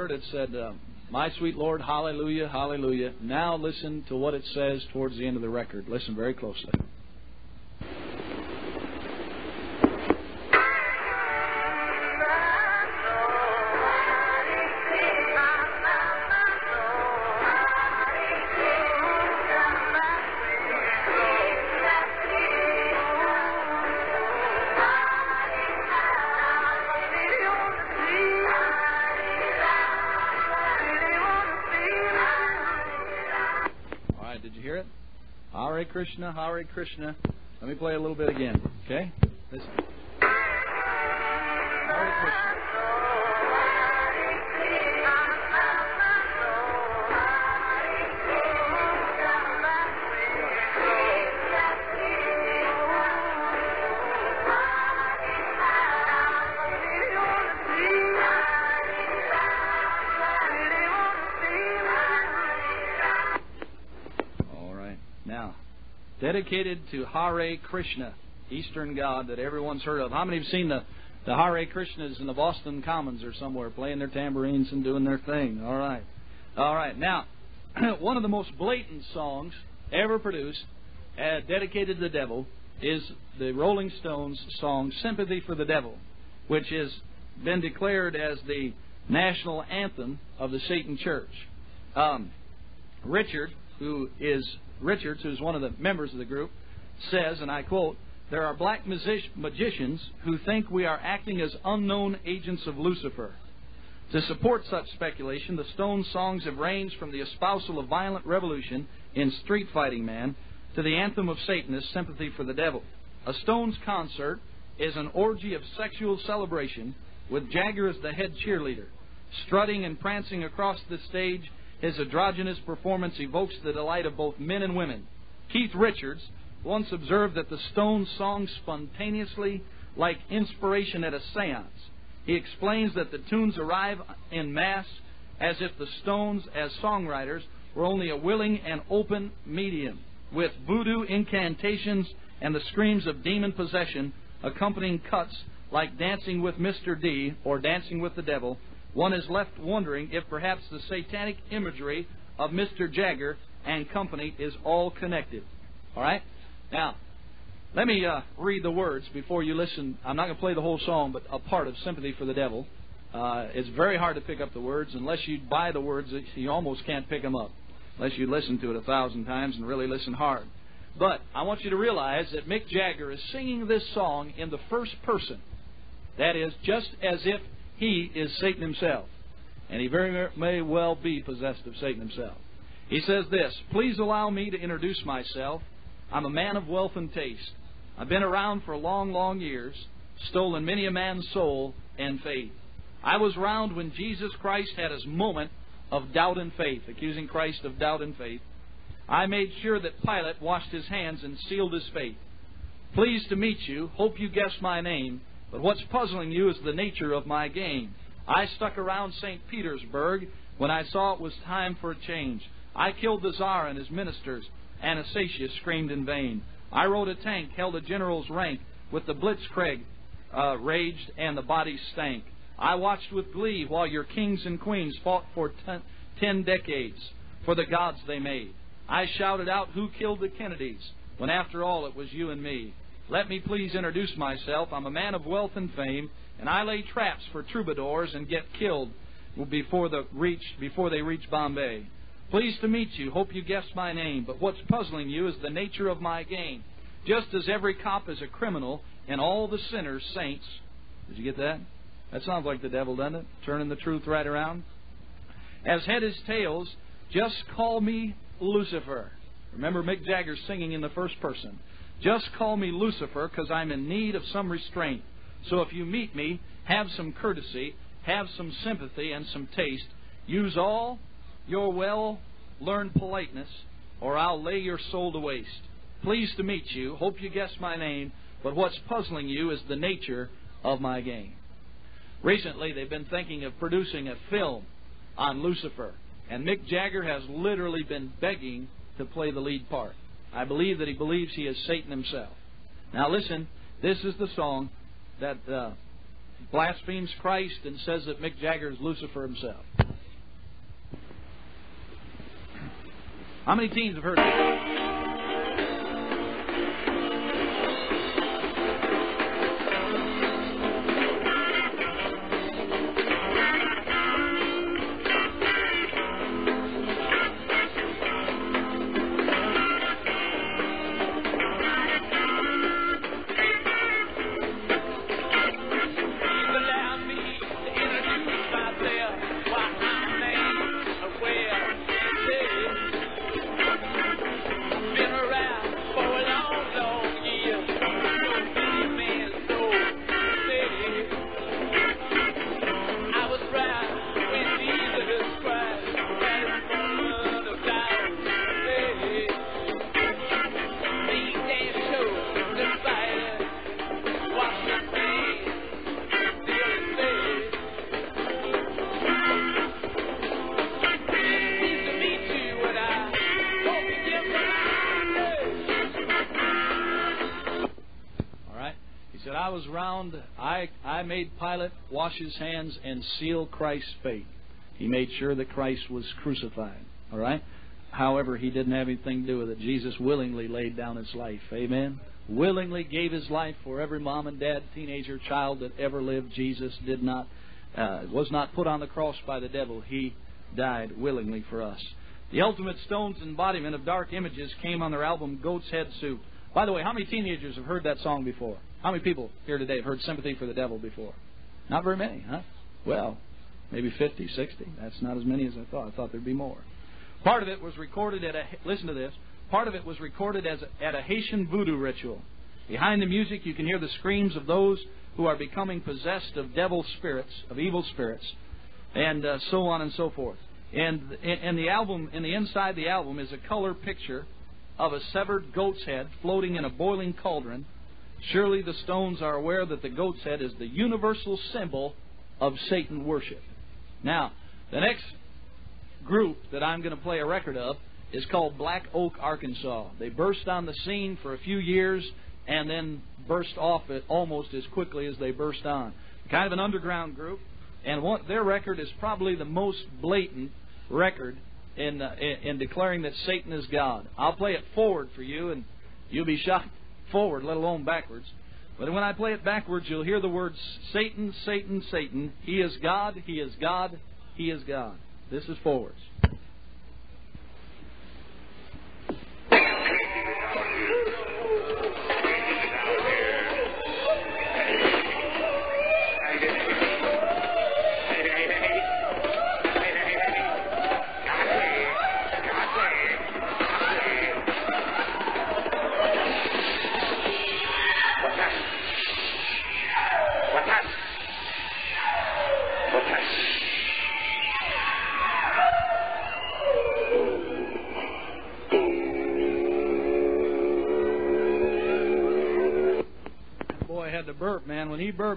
Heard it said, uh, My sweet Lord, hallelujah, hallelujah. Now listen to what it says towards the end of the record. Listen very closely. Krishna, Hare Krishna. Let me play a little bit again, okay? Listen. To Hare Krishna, Eastern god that everyone's heard of. How many have seen the, the Hare Krishnas in the Boston Commons or somewhere playing their tambourines and doing their thing? All right. All right. Now, <clears throat> one of the most blatant songs ever produced, uh, dedicated to the devil, is the Rolling Stones song Sympathy for the Devil, which has been declared as the national anthem of the Satan Church. Um, Richard, who is Richards, who's one of the members of the group, says, and I quote, "There are black music- magicians who think we are acting as unknown agents of Lucifer." To support such speculation, the Stones' songs have ranged from the espousal of violent revolution in Street Fighting Man to the anthem of Satanists' sympathy for the devil. A Stones concert is an orgy of sexual celebration with Jagger as the head cheerleader. Strutting and prancing across the stage, his androgynous performance evokes the delight of both men and women. Keith Richards once observed that the Stones song spontaneously like inspiration at a seance. He explains that the tunes arrive in mass as if the Stones, as songwriters, were only a willing and open medium, with voodoo incantations and the screams of demon possession accompanying cuts like Dancing with Mr. D or Dancing with the Devil. One is left wondering if perhaps the satanic imagery of Mr. Jagger and company is all connected. All right? Now, let me uh, read the words before you listen. I'm not going to play the whole song, but a part of Sympathy for the Devil. Uh, it's very hard to pick up the words. Unless you buy the words, you almost can't pick them up. Unless you listen to it a thousand times and really listen hard. But I want you to realize that Mick Jagger is singing this song in the first person. That is, just as if he is Satan himself. And he very may well be possessed of Satan himself. He says this Please allow me to introduce myself. I'm a man of wealth and taste. I've been around for long, long years, stolen many a man's soul and faith. I was round when Jesus Christ had his moment of doubt and faith, accusing Christ of doubt and faith. I made sure that Pilate washed his hands and sealed his fate. Pleased to meet you. Hope you guess my name. But what's puzzling you is the nature of my game. I stuck around St. Petersburg when I saw it was time for a change. I killed the Tsar and his ministers. Anastasia screamed in vain. I rode a tank, held a general's rank, with the blitzkrieg uh, raged and the bodies stank. I watched with glee while your kings and queens fought for ten, ten decades for the gods they made. I shouted out, Who killed the Kennedys? when after all it was you and me. Let me please introduce myself. I'm a man of wealth and fame, and I lay traps for troubadours and get killed before, the reach, before they reach Bombay. Pleased to meet you. Hope you guessed my name. But what's puzzling you is the nature of my game. Just as every cop is a criminal and all the sinners saints. Did you get that? That sounds like the devil, doesn't it? Turning the truth right around. As head is tails, just call me Lucifer. Remember Mick Jagger singing in the first person. Just call me Lucifer because I'm in need of some restraint. So if you meet me, have some courtesy, have some sympathy and some taste. Use all your well learned politeness, or I'll lay your soul to waste. Pleased to meet you. Hope you guess my name. But what's puzzling you is the nature of my game. Recently, they've been thinking of producing a film on Lucifer, and Mick Jagger has literally been begging to play the lead part. I believe that he believes he is Satan himself. Now, listen, this is the song that uh, blasphemes Christ and says that Mick Jagger is Lucifer himself. How many teens have heard? Wash his hands and seal Christ's fate. He made sure that Christ was crucified. All right? However, he didn't have anything to do with it. Jesus willingly laid down his life. Amen. Willingly gave his life for every mom and dad, teenager, child that ever lived. Jesus did not uh, was not put on the cross by the devil. He died willingly for us. The Ultimate Stones embodiment of dark images came on their album Goat's Head Soup. By the way, how many teenagers have heard that song before? How many people here today have heard Sympathy for the Devil before? Not very many, huh? Well, maybe 50, 60. That's not as many as I thought. I thought there'd be more. Part of it was recorded at a listen to this. Part of it was recorded as at a Haitian voodoo ritual. Behind the music, you can hear the screams of those who are becoming possessed of devil spirits, of evil spirits, and uh, so on and so forth. And and the album, in the inside the album, is a color picture of a severed goat's head floating in a boiling cauldron. Surely the Stones are aware that the goat's head is the universal symbol of Satan worship. Now, the next group that I'm going to play a record of is called Black Oak, Arkansas. They burst on the scene for a few years and then burst off it almost as quickly as they burst on. Kind of an underground group, and what, their record is probably the most blatant record in, uh, in, in declaring that Satan is God. I'll play it forward for you, and you'll be shocked forward, let alone backwards. But when I play it backwards, you'll hear the words Satan, Satan, Satan. He is God, He is God, He is God. This is forwards.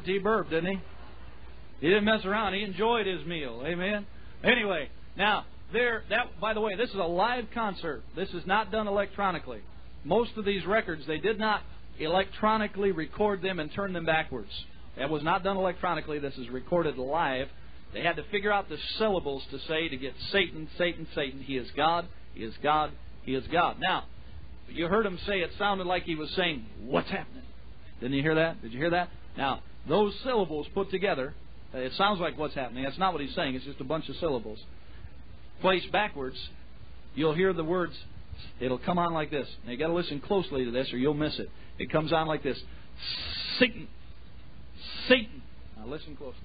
Burped, he burped, didn't he? He didn't mess around. He enjoyed his meal. Amen. Anyway, now there. That by the way, this is a live concert. This is not done electronically. Most of these records, they did not electronically record them and turn them backwards. That was not done electronically. This is recorded live. They had to figure out the syllables to say to get Satan, Satan, Satan. He is God. He is God. He is God. Now, you heard him say it sounded like he was saying, "What's happening?" Didn't you hear that? Did you hear that? Now, those syllables put together, uh, it sounds like what's happening. That's not what he's saying. It's just a bunch of syllables. Placed backwards, you'll hear the words. It'll come on like this. Now you got to listen closely to this, or you'll miss it. It comes on like this: Satan, Satan. Now listen closely.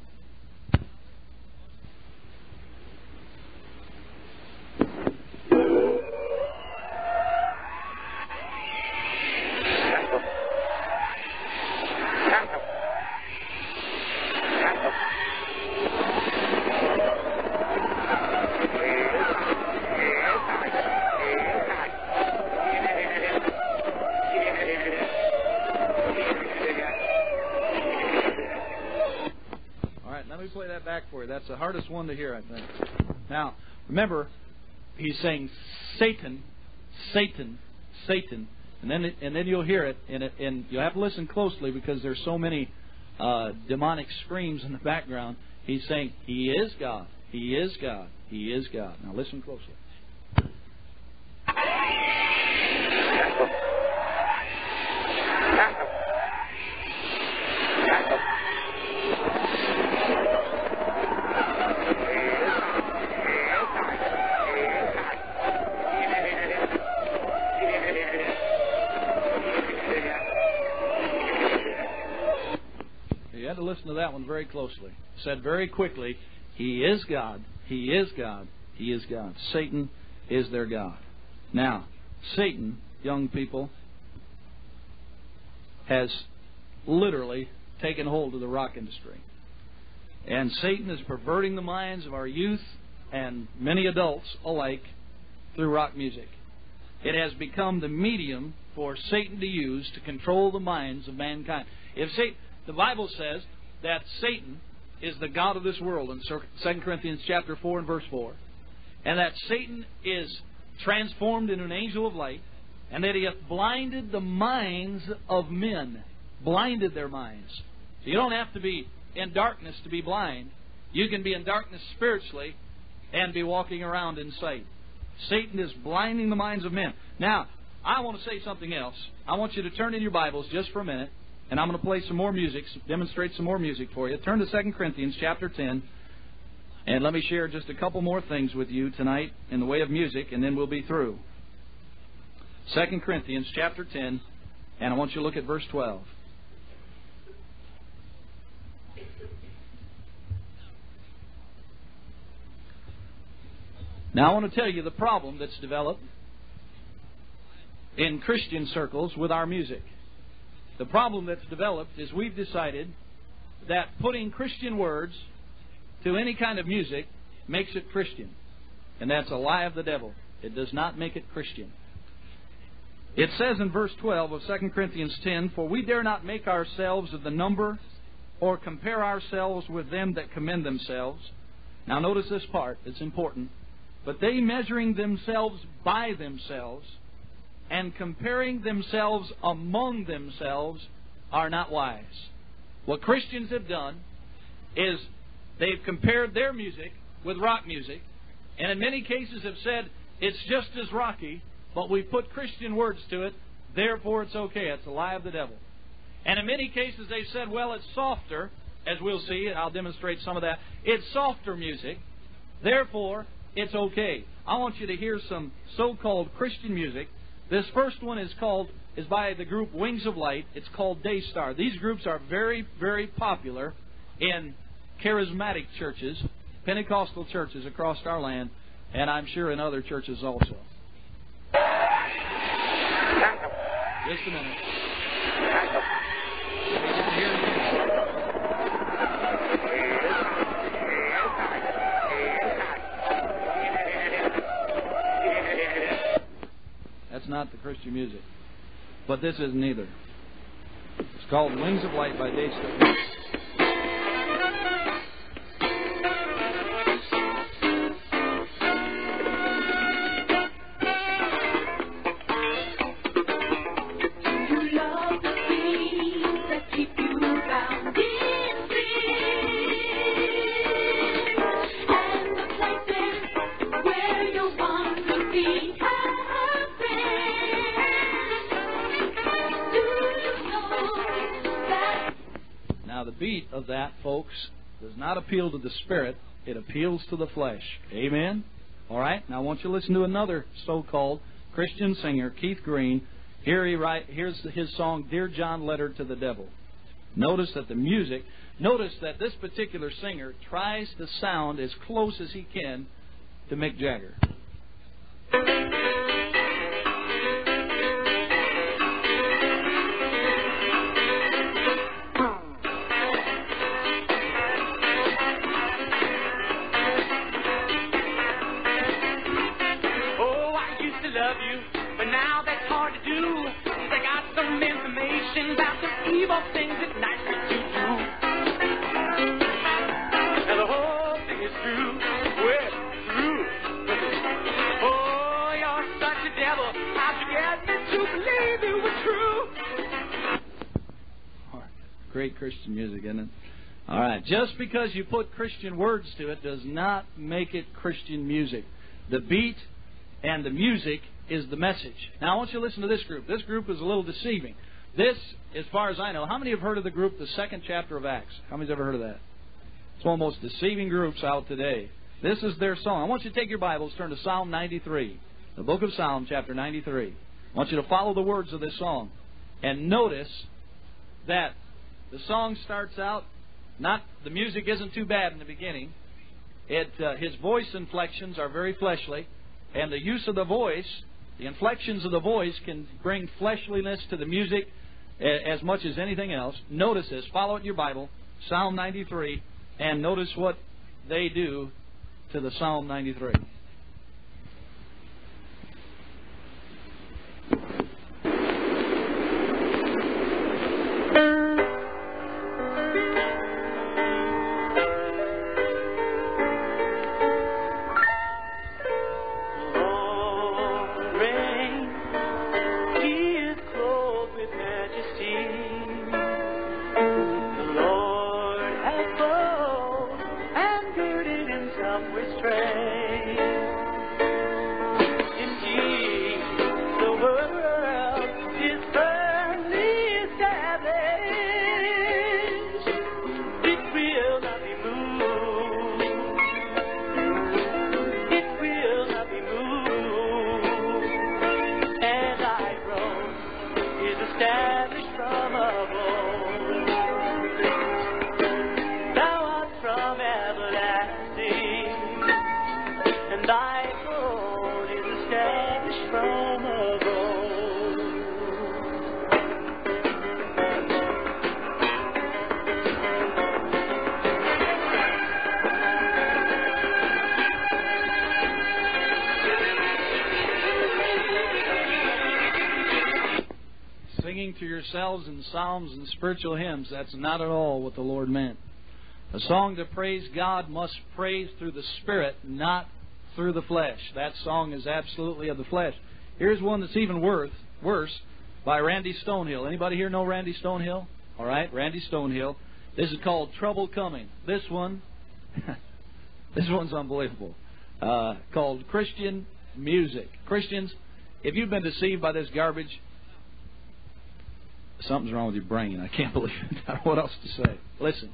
All right, let me play that back for you. That's the hardest one to hear, I think. Now, remember, he's saying Satan, Satan, Satan, and then and then you'll hear it, and it, and you'll have to listen closely because there's so many uh, demonic screams in the background. He's saying He is God, He is God, He is God. Now listen closely. To listen to that one very closely. Said very quickly, He is God. He is God. He is God. Satan is their God. Now, Satan, young people, has literally taken hold of the rock industry. And Satan is perverting the minds of our youth and many adults alike through rock music. It has become the medium for Satan to use to control the minds of mankind. If Satan, the Bible says that Satan is the god of this world in 2 Corinthians chapter 4 and verse 4, and that Satan is transformed into an angel of light, and that he hath blinded the minds of men, blinded their minds. So you don't have to be in darkness to be blind. You can be in darkness spiritually and be walking around in sight. Satan is blinding the minds of men. Now, I want to say something else. I want you to turn in your Bibles just for a minute, and I'm going to play some more music, demonstrate some more music for you. Turn to 2 Corinthians chapter 10, and let me share just a couple more things with you tonight in the way of music, and then we'll be through. 2 Corinthians chapter 10, and I want you to look at verse 12. Now, I want to tell you the problem that's developed in Christian circles with our music. The problem that's developed is we've decided that putting Christian words to any kind of music makes it Christian. And that's a lie of the devil. It does not make it Christian. It says in verse 12 of 2 Corinthians 10 For we dare not make ourselves of the number or compare ourselves with them that commend themselves. Now, notice this part, it's important. But they measuring themselves by themselves and comparing themselves among themselves are not wise. What Christians have done is they've compared their music with rock music, and in many cases have said it's just as rocky, but we put Christian words to it, therefore it's okay. It's a lie of the devil. And in many cases they've said, well, it's softer, as we'll see, I'll demonstrate some of that. It's softer music, therefore it's okay. I want you to hear some so-called Christian music. This first one is called is by the group Wings of Light. It's called Daystar. These groups are very very popular in charismatic churches, Pentecostal churches across our land, and I'm sure in other churches also. Just a minute. Not the Christian music. But this isn't either. It's called Wings of Light by Daystar. You appeal to the spirit, it appeals to the flesh. Amen? All right? Now, I want you to listen to another so called Christian singer, Keith Green. Here he write, here's his song, Dear John Letter to the Devil. Notice that the music, notice that this particular singer tries to sound as close as he can to Mick Jagger. Great Christian music, isn't it? All right. Just because you put Christian words to it does not make it Christian music. The beat and the music is the message. Now, I want you to listen to this group. This group is a little deceiving. This, as far as I know, how many have heard of the group, the second chapter of Acts? How many's ever heard of that? It's one of the most deceiving groups out today. This is their song. I want you to take your Bibles, turn to Psalm 93, the book of Psalm, chapter 93. I want you to follow the words of this song. And notice that the song starts out, not the music isn't too bad in the beginning. It, uh, his voice inflections are very fleshly, and the use of the voice, the inflections of the voice, can bring fleshliness to the music as much as anything else. Notice this. Follow it in your Bible, Psalm 93, and notice what they do to the Psalm 93. Psalms and spiritual hymns. That's not at all what the Lord meant. A song to praise God must praise through the Spirit, not through the flesh. That song is absolutely of the flesh. Here's one that's even worse, worse by Randy Stonehill. Anybody here know Randy Stonehill? All right, Randy Stonehill. This is called Trouble Coming. This one, <laughs> this one's unbelievable. Uh, called Christian music. Christians, if you've been deceived by this garbage, something's wrong with your brain. And I can't <laughs> believe it. What else to say. Listen.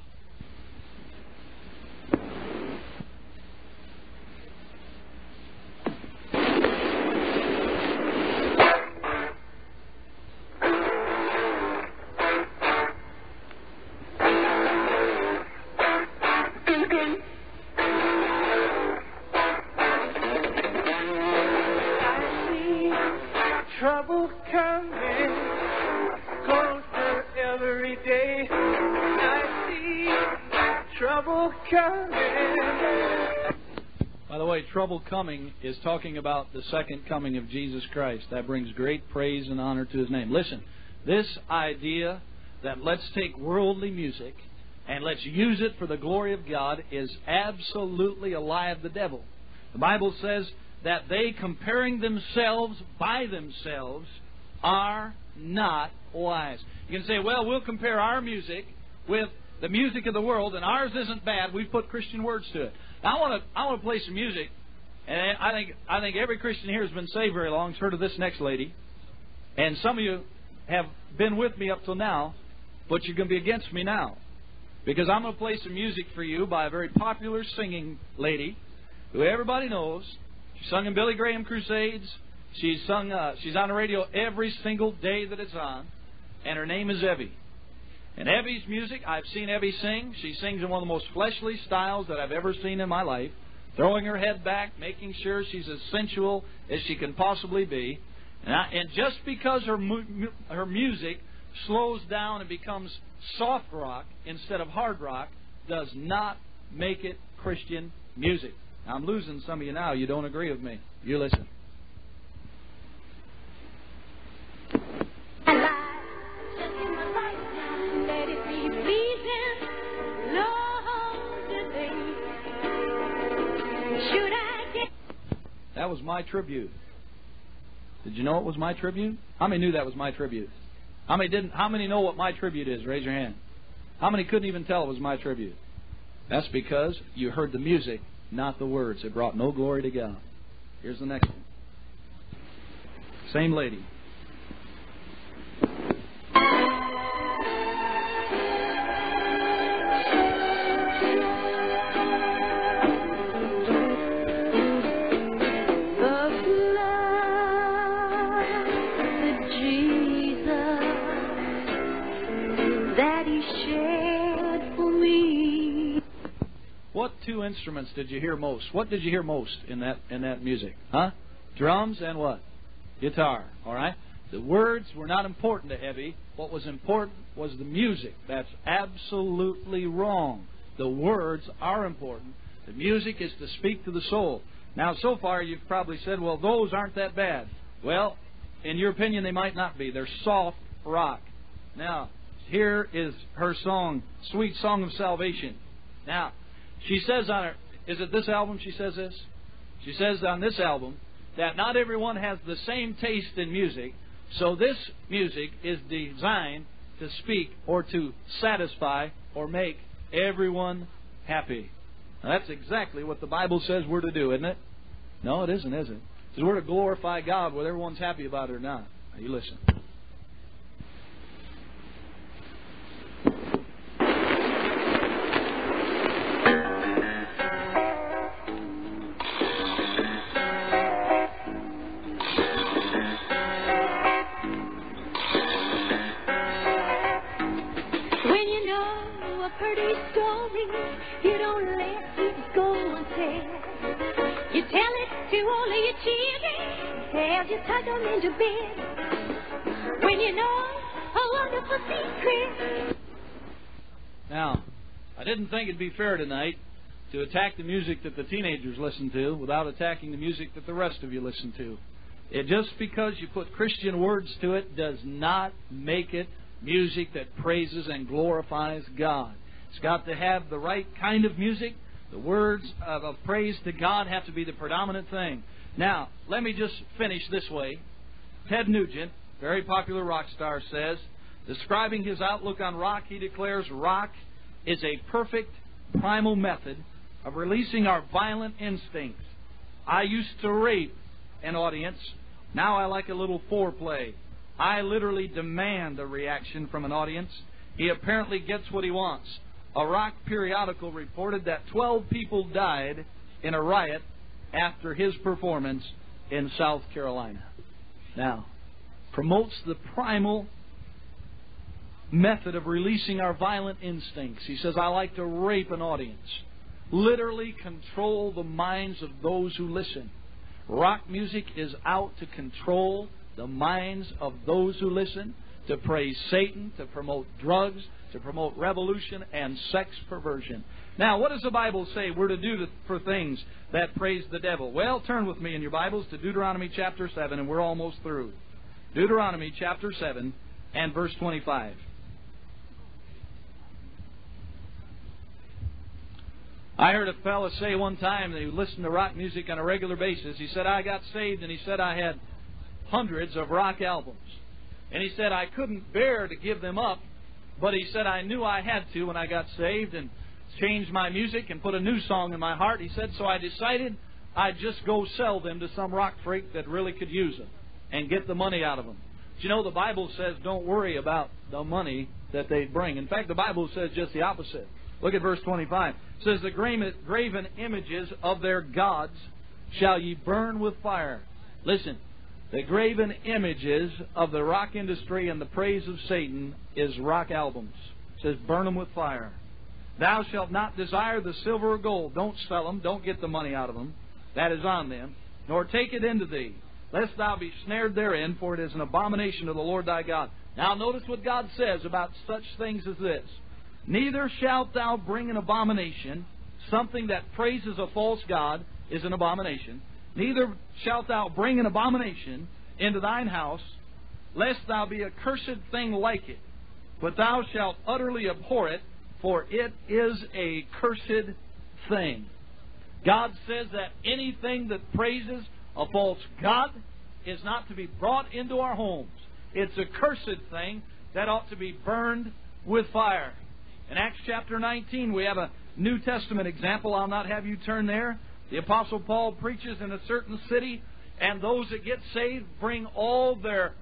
Is talking about the second coming of Jesus Christ. That brings great praise and honor to his name. Listen, this idea that let's take worldly music and let's use it for the glory of God is absolutely a lie of the devil. The Bible says that they, comparing themselves by themselves, are not wise. You can say, well, we'll compare our music with the music of the world, and ours isn't bad. We've put Christian words to it. I want to I want to play some music, and I think I think every Christian here has been saved very long. Has heard of this next lady, and some of you have been with me up till now, but you're going to be against me now, because I'm going to play some music for you by a very popular singing lady, who everybody knows. She sung in Billy Graham crusades. She's sung. Uh, she's on the radio every single day that it's on, and her name is Evie. And Evie's music, I've seen Evie sing. She sings in one of the most fleshly styles that I've ever seen in my life, throwing her head back, making sure she's as sensual as she can possibly be. And, I, and just because her mu- her music slows down and becomes soft rock instead of hard rock, does not make it Christian music. I'm losing some of you now. You don't agree with me. You listen. That was my tribute. Did you know it was my tribute? How many knew that was my tribute? How many didn't? How many know what my tribute is? Raise your hand. How many couldn't even tell it was my tribute? That's because you heard the music, not the words. It brought no glory to God. Here's the next one. Same lady. Two instruments did you hear most? What did you hear most in that in that music? Huh? Drums and what? Guitar. All right. The words were not important to Evie. What was important was the music. That's absolutely wrong. The words are important. The music is to speak to the soul. Now, so far, you've probably said, well, those aren't that bad. Well, in your opinion, they might not be. They're soft rock. Now, here is her song, Sweet Song of Salvation. Now, she says on her, is it this album she says this? She says on this album that not everyone has the same taste in music, so this music is designed to speak or to satisfy or make everyone happy. Now, that's exactly what the Bible says we're to do, isn't it? No, it isn't, is it? Says we're to glorify God whether everyone's happy about it or not. Now, you listen. You don't let go. You tell it to all your children. When you know a wonderful secret. Now, I didn't think it'd be fair tonight to attack the music that the teenagers listen to without attacking the music that the rest of you listen to. It just because you put Christian words to it does not make it music that praises and glorifies God. It's got to have the right kind of music. The words of, of praise to God have to be the predominant thing. Now, let me just finish this way. Ted Nugent, very popular rock star, says, describing his outlook on rock, he declares rock is a perfect primal method of releasing our violent instincts. I used to rape an audience. Now I like a little foreplay. I literally demand a reaction from an audience. He apparently gets what he wants. A rock periodical reported that 12 people died in a riot after his performance in South Carolina. Now, promotes the primal method of releasing our violent instincts. He says, I like to rape an audience, literally control the minds of those who listen. Rock music is out to control the minds of those who listen, to praise Satan, to promote drugs, to promote revolution and sex perversion. Now, what does the Bible say we're to do for things that praise the devil? Well, turn with me in your Bibles to Deuteronomy chapter 7, and we're almost through. Deuteronomy chapter 7 and verse 25. I heard a fellow say one time that he listened to rock music on a regular basis. He said, I got saved, and he said I had hundreds of rock albums. And he said, I couldn't bear to give them up, but he said, I knew I had to when I got saved and changed my music and put a new song in my heart. He said, so I decided I'd just go sell them to some rock freak that really could use them and get the money out of them. But you know, the Bible says don't worry about the money that they bring. In fact, the Bible says just the opposite. Look at verse 25. It says, The graven images of their gods shall ye burn with fire. Listen, the graven images of the rock industry and the praise of Satan is rock albums. It says, Burn them with fire. Thou shalt not desire the silver or gold. Don't sell them. Don't get the money out of them. That is on them. Nor take it into thee, lest thou be snared therein, for it is an abomination to the Lord thy God. Now, notice what God says about such things as this. Neither shalt thou bring an abomination, something that praises a false God is an abomination. Neither shalt thou bring an abomination into thine house, lest thou be a cursed thing like it. But thou shalt utterly abhor it, for it is a cursed thing. God says that anything that praises a false God is not to be brought into our homes. It's a cursed thing that ought to be burned with fire. In Acts chapter 19, we have a New Testament example. I'll not have you turn there. The Apostle Paul preaches in a certain city, and those that get saved bring all their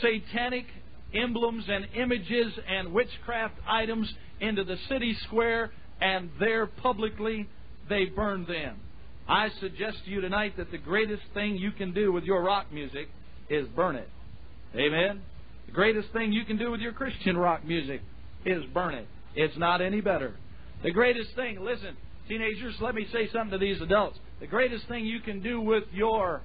satanic emblems and images and witchcraft items into the city square, and there publicly they burn them. I suggest to you tonight that the greatest thing you can do with your rock music is burn it. Amen? The greatest thing you can do with your Christian rock music is burn it. It's not any better. The greatest thing, listen, teenagers, let me say something to these adults. The greatest thing you can do with your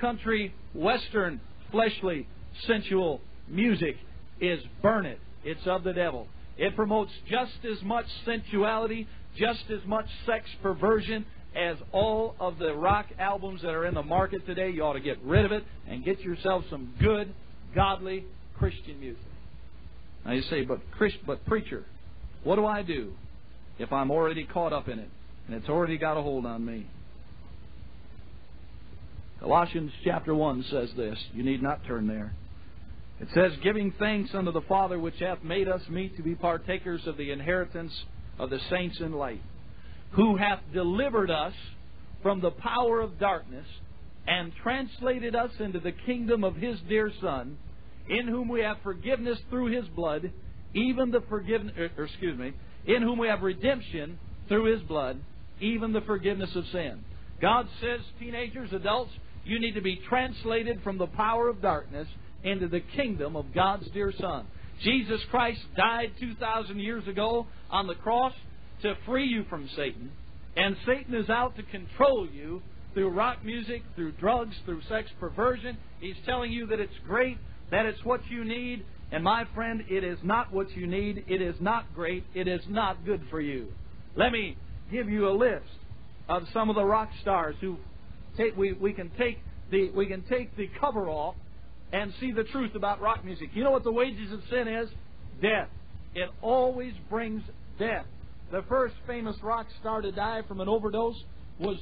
country, western, fleshly, sensual music is burn it. It's of the devil. It promotes just as much sensuality, just as much sex perversion as all of the rock albums that are in the market today. You ought to get rid of it and get yourself some good, godly Christian music. Now you say, but but preacher, what do I do if I'm already caught up in it and it's already got a hold on me? Colossians chapter 1 says this. You need not turn there. It says, Giving thanks unto the Father which hath made us meet to be partakers of the inheritance of the saints in light, who hath delivered us from the power of darkness and translated us into the kingdom of his dear Son, in whom we have forgiveness through his blood even the forgiveness, er, er, excuse me, in whom we have redemption through his blood, even the forgiveness of sin. God says, teenagers, adults, you need to be translated from the power of darkness into the kingdom of God's dear Son. Jesus Christ died 2,000 years ago on the cross to free you from Satan, and Satan is out to control you through rock music, through drugs, through sex perversion. He's telling you that it's great, that it's what you need, and my friend, it is not what you need. It is not great. It is not good for you. Let me give you a list of some of the rock stars who take, we, we can take the we can take the cover off and see the truth about rock music. You know what the wages of sin is? Death. It always brings death. The first famous rock star to die from an overdose was